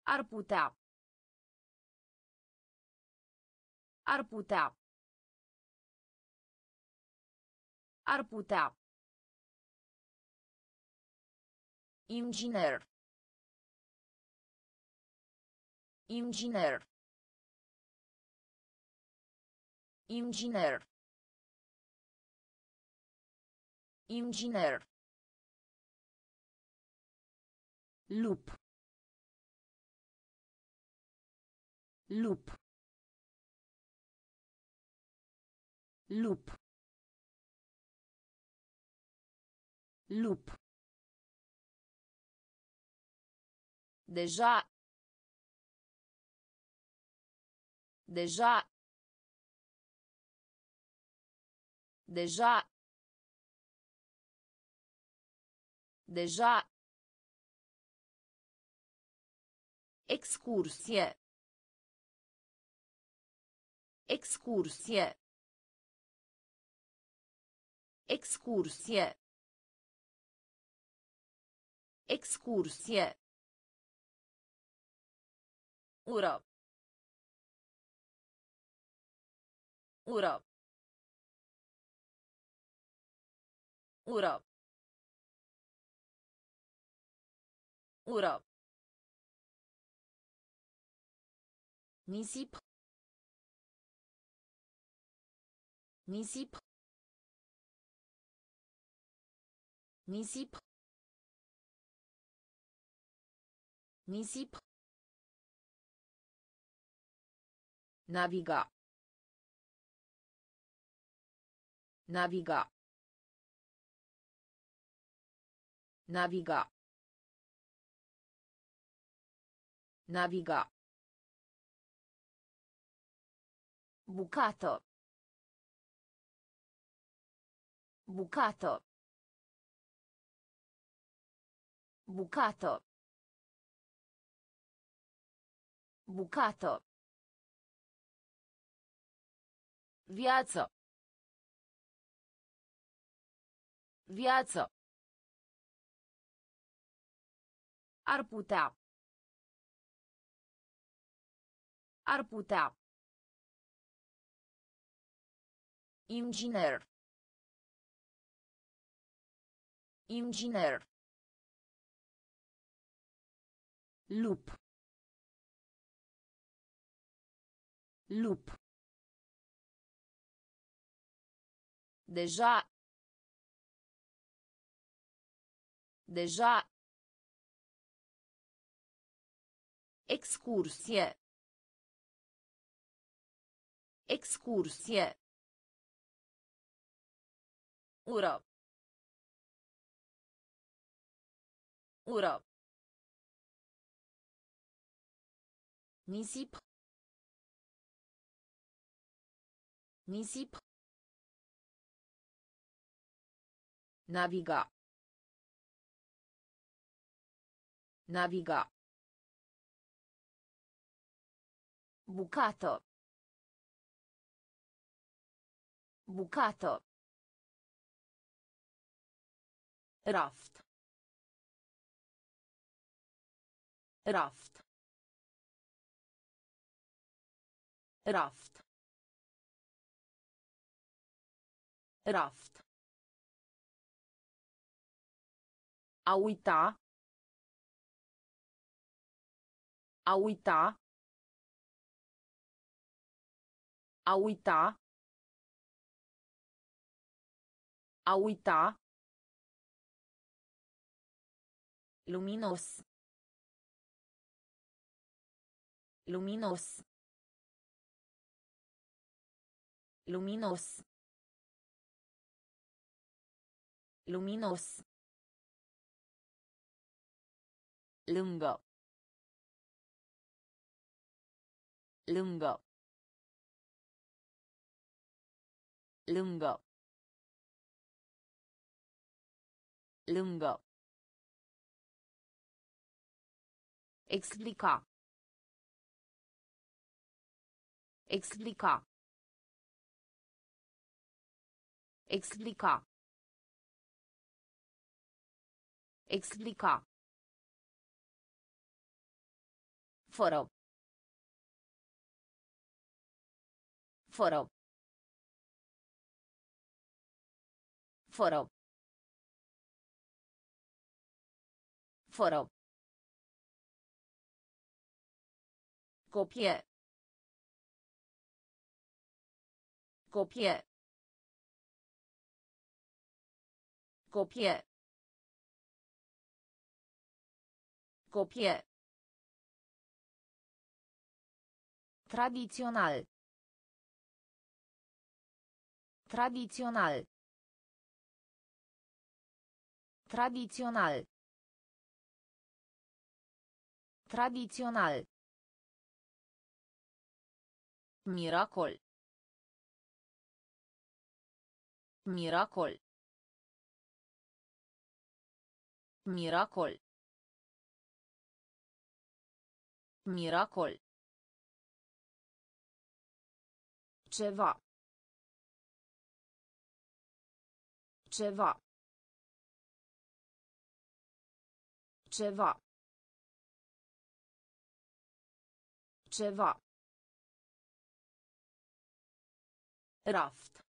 Ar putea. Ar putea. Ar putea. Inginer. Inginer. Inginer. Inginer. Lup. Lup. Lup. Lup. Deja. Deja. Deja. Deja. Excursie. Excursie. Excursie. Excursie. Ură. Ură. Ură. Ură. Nisip. Nisip. Nisip. Nisip. Naviga. Naviga. Naviga. Naviga. Bucato. Bucato. Bucato. Bucato. Viață. Viață. Ar putea. Ar putea. Inginer. Inginer. Lup. Lup. Deja. Deja. Excursie. Excursie. Ură. Ură. Nisip. Nisip. Naviga. Naviga. Bucato. Bucato. Raft. Raft. Raft. Raft. A uita. A uita. A uita. A uita. Luminos. Luminos. Luminos. Luminos. Lângă. Lângă. Lângă. Lângă. Explica. Explica. Explica. Explica. Fără. Fără. Fără. Fără. Copie. Copie. Copie. Copie. Tradițional. Tradițional. Tradițional. Tradițional. Miracol. Miracol. Miracol. Miracol. Ceva. Ceva. Ceva. Ceva. Raft.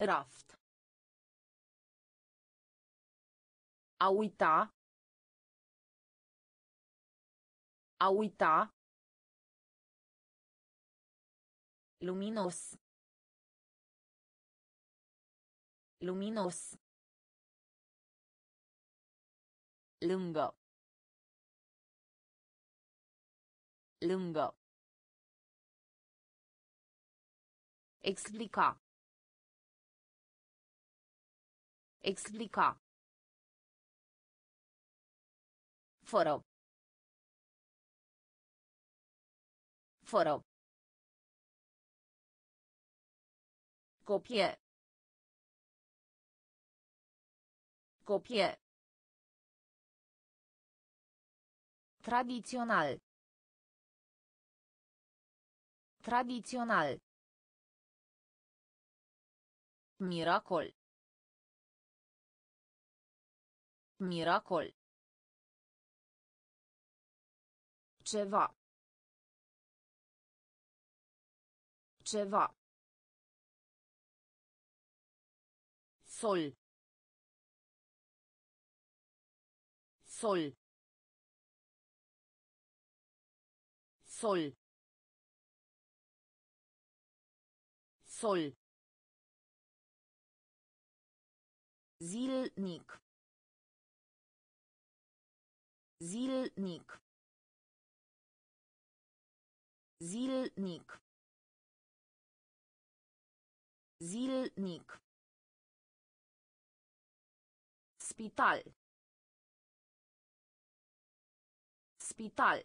Raft. A uita. A uita. Luminos. Luminos. Lângă. Lângă. Explica. Explica. Fără. Fără. Copie. Copie. Tradițional. Tradițional. Miracol. Miracol. Ceva. Ceva. Sol. Sol. Sol. Sol. Zilnic. Zilnic. Zilnic. Zilnic. Spital. Spital.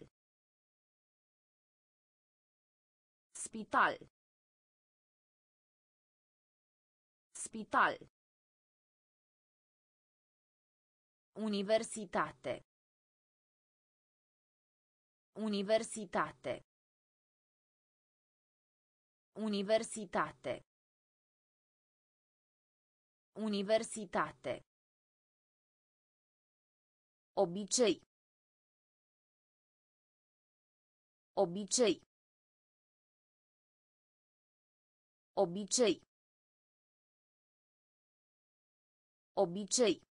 Spital. Spital. Universitate. Universitate. Universitate. Universitate. Obicei. Obicei. Obicei. Obicei.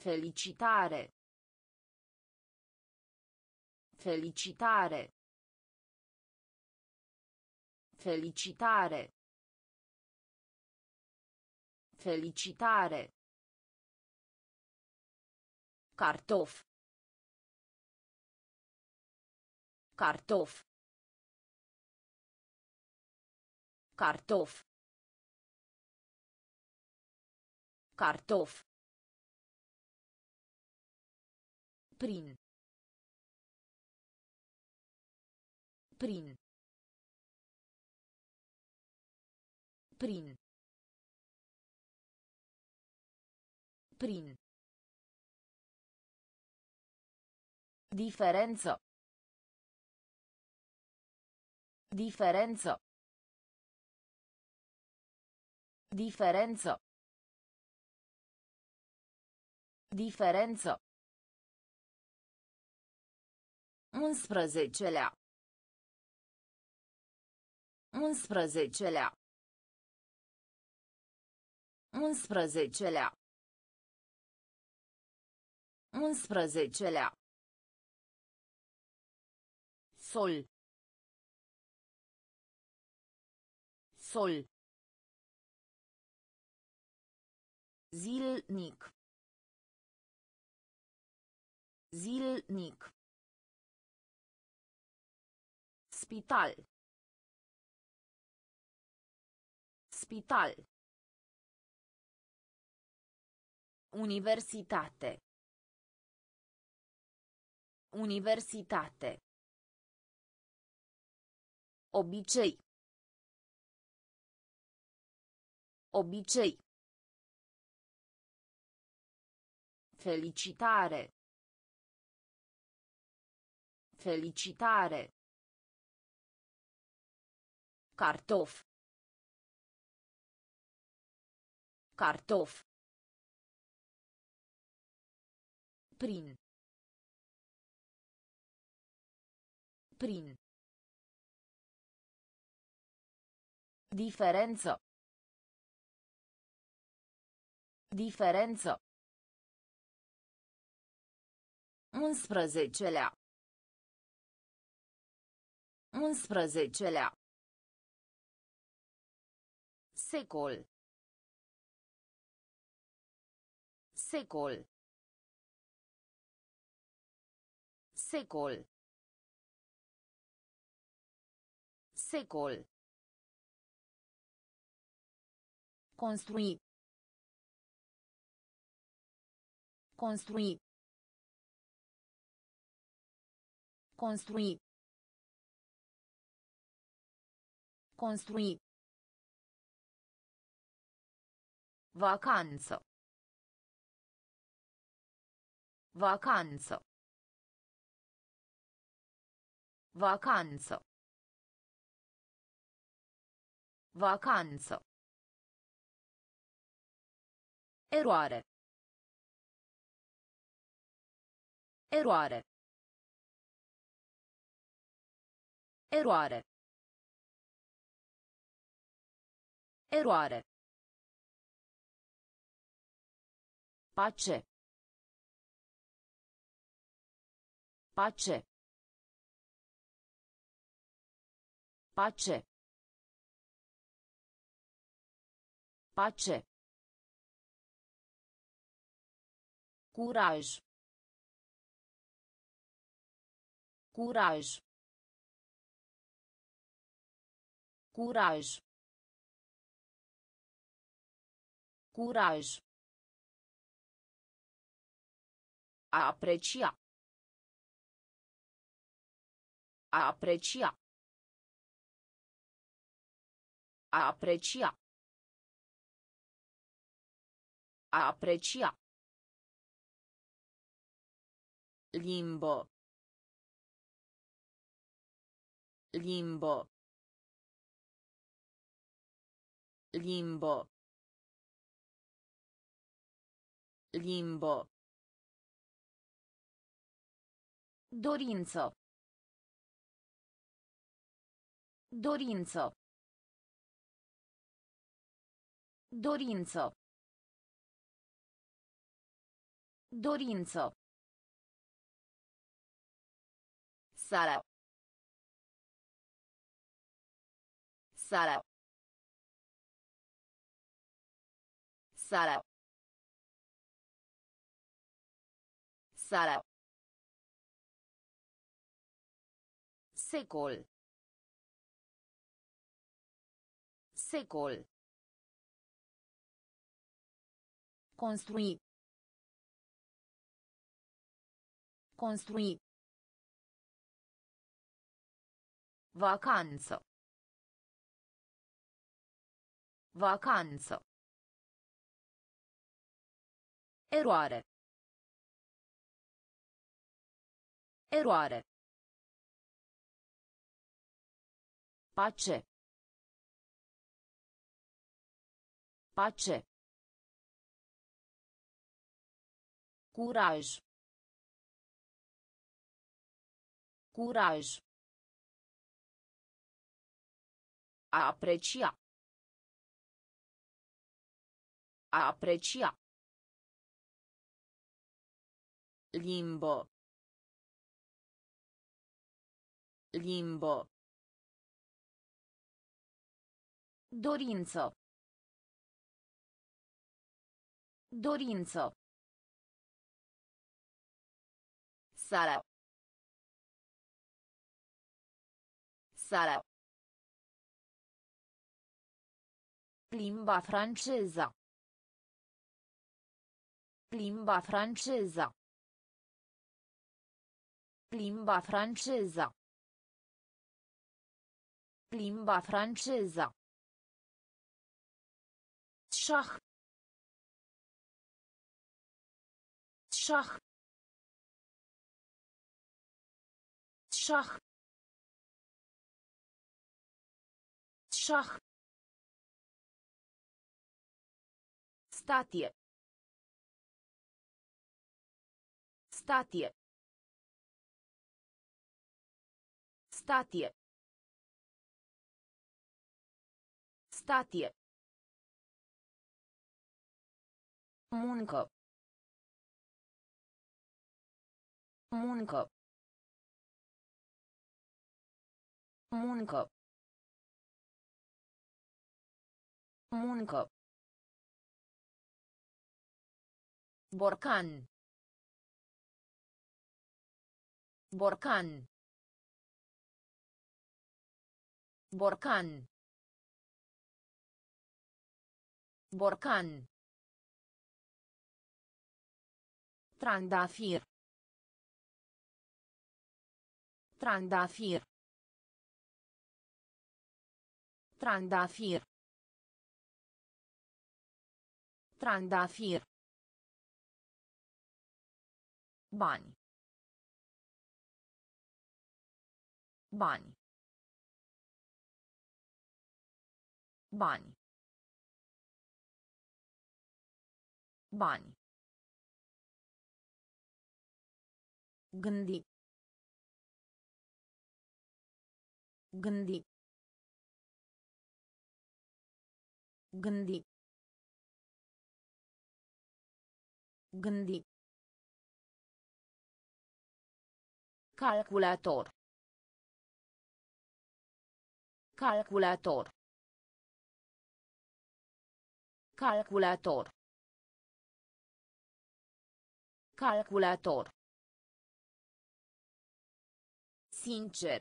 Felicitare. Felicitare. Felicitare. Felicitare. Cartof. Cartof. Cartof. Cartof. Prin. Prin. Prin. Prin. Differență. Differență. Differență. Diferență. Unsprezecelea. Unsprezecelea. Unsprezecelea. Unsprezecelea. Sol. Sol. Zilnic. Zilnic. Spital. Spital. Universitate. Universitate. Obicei. Obicei. Felicitare. Felicitare. Cartof. Cartof. Prin. Prin. Diferență. Diferență. Unsprezecelea. Unsprezecelea. Secol. Secol. Secol. Secol. Construi. Construi. Construi. Construi. Vacanță. Vacanță. Vacanță. Vacanță. Eroare. Eroare. Eroare. Eroare. Pace. Pace. Pace. Pace. Curaj. Curaj. Curaj. Curaj. Aprecia. Aprecia. Aprecia. Aprecia. Limbo. Limbo. Limbo. Limbo. Dorință. Dorință. Dorință. Dorință. Sala. Sala. Sala. Sala. Secol. Secol. Construi. Construi. Vacanță. Vacanță. Eroare. Eroare. Pace. Pace. Curaj. Curaj. A aprecia. A aprecia. Limbo. Limbo. Dorință. Dorință. Sala. Sala. Limba franceză. Limba franceză. Limba franceză. Limba franceză. Șah. Șah. Șah. Șah. Statie. Statie. Statie. Statie. Muncă. Muncă. Muncă. Muncă. Borcan. Borcan. Borcan. Borcan. Trandafir. Trandafir. Trandafir. Trandafir. Bani. Bani. Bani. Bani. Gândi. Gândi. Gândi. Gândi. Calculator. Calculator. Calculator. Calculator. Sincer.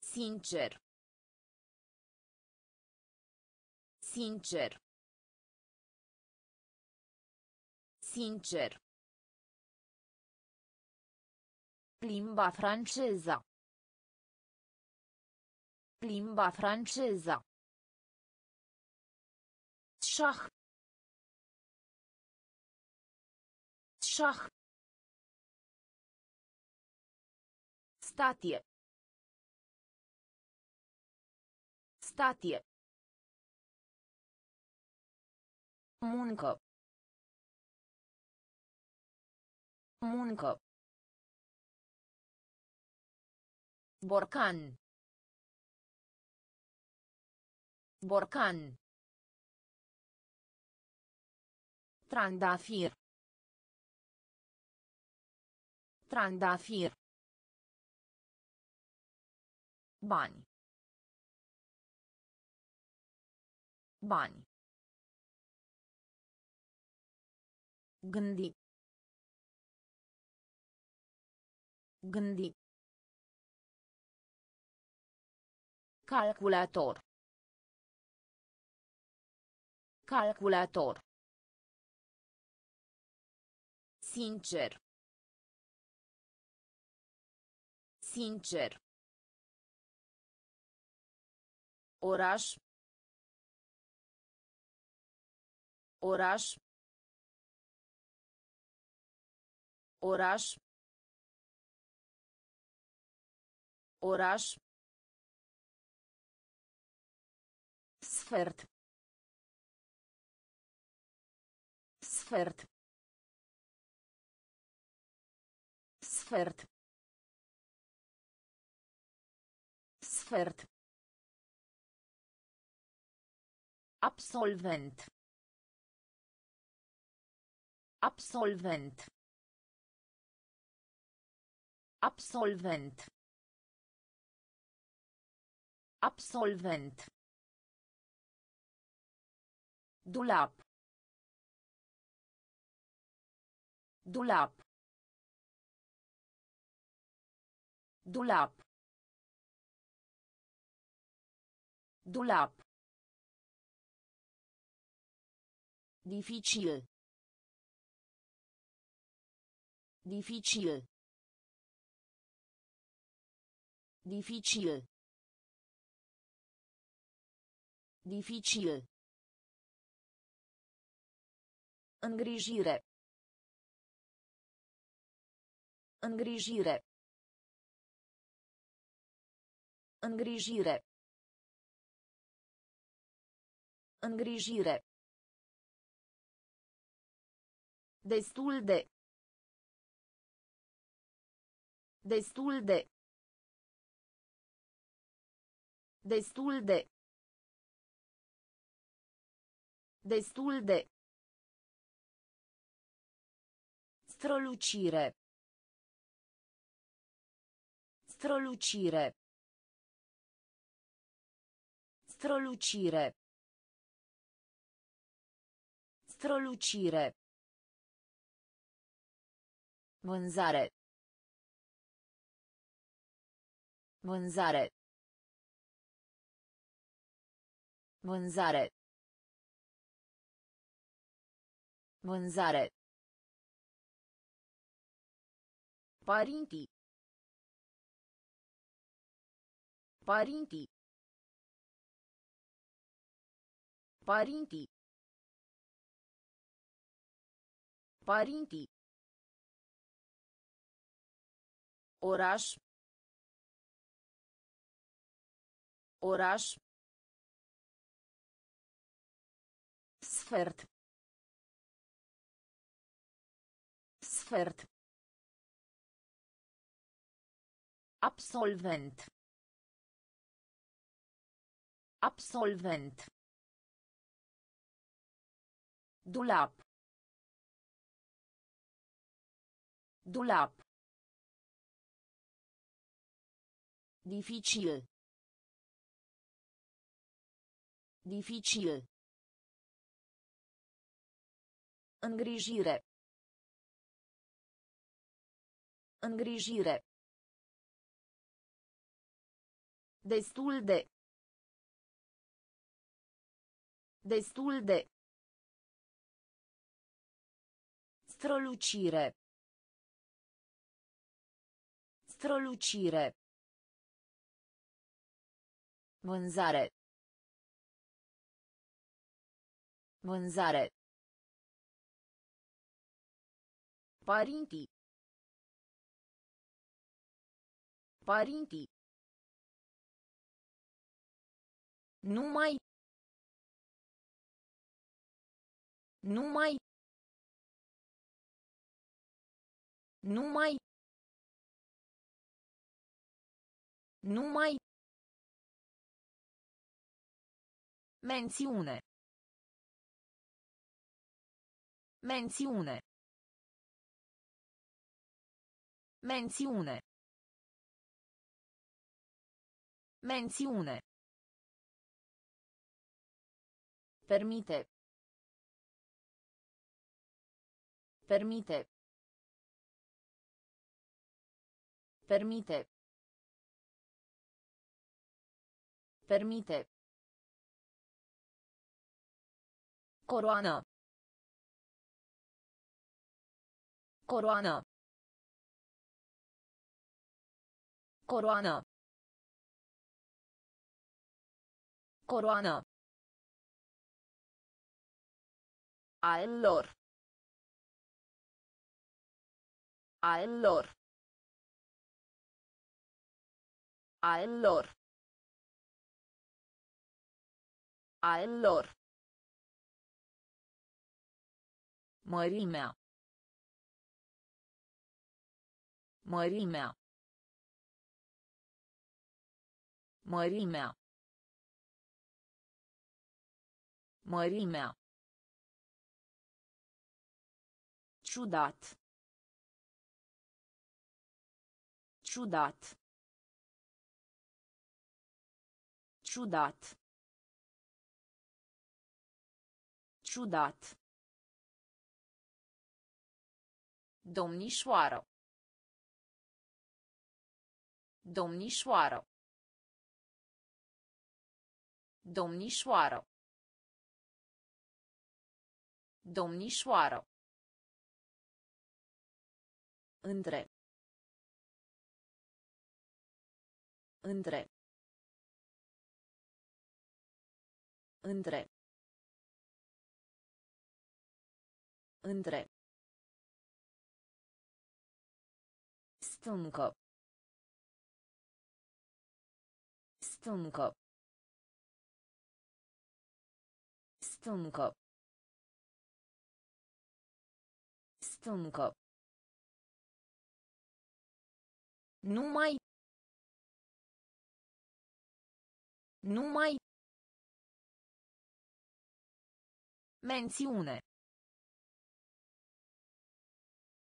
Sincer. Sincer. Sincer. Limba franceza. Limba franceza. Șah. Șah. Statie. Statie. Muncă. Muncă. Borcan. Borcan. Trandafir. Trandafir. Bani. Bani. Gândi. Gândi. Calculator. Calculator. Sincer. Sincer. Oraș. Oraș. Oraș. Oraș. Sfert. Sfert. Sfert. Sfert. Absolvent. Absolvent. Absolvent. Absolvent. Dulap. Dulap. Dulap. Dulap. Dificil. Dificil. Dificil. Dificil. Îngrijire. Îngrijire. Îngrijire. Îngrijire. Destul de. Destul de. Destul de. Destul de. Strălucire. Strălucire. Strălucire. Strălucire. Vânzare. Vânzare. Vânzare. Vânzare. Părinții. Părinții. Părinții. Părinții. Oraș. Oraș. Sfert. Sfert. Absolvent. Absolvent. Dulap. Dulap. Dificil. Dificil. Îngrijire. Îngrijire. Destul de. Destul de. Strălucire. Strălucire. Vânzare. Vânzare. Părinții. Părinții. Numai. Numai. Numai. Numai. Mențiune. Mențiune. Mențiune. Mențiune. Permite. Permite. Permite. Permite. Coroană. Coroană. Coroană. Coroană. A lor. A lor. A lor. A lor. Mărimea. Mărimea. Mărimea. Mărimea. Ciudat. Ciudat. Ciudat. Ciudat. Domnișoară. Domnișoară. Domnișoară. Domnișoară. Între. Între. Între. Între. Stâncă. Stâncă. Stâncă. Stâncă. Numai. Numai. Mențiune.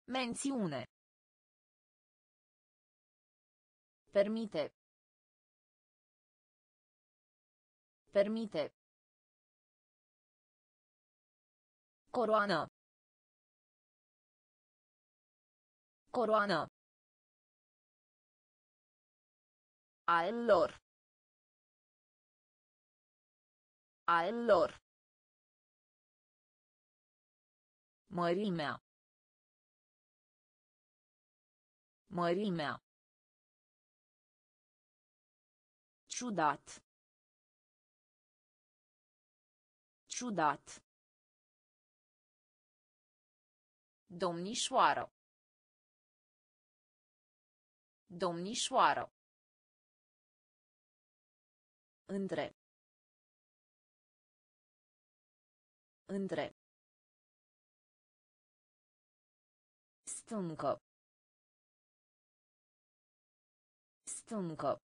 Mențiune. Permite. Permite. Coroană. Coroană. A lor. A lor. Mărimea. Mărimea. Ciudat. Ciudat. Domnișoară. Domnișoară. Între. Între. Stâncă. Stâncă.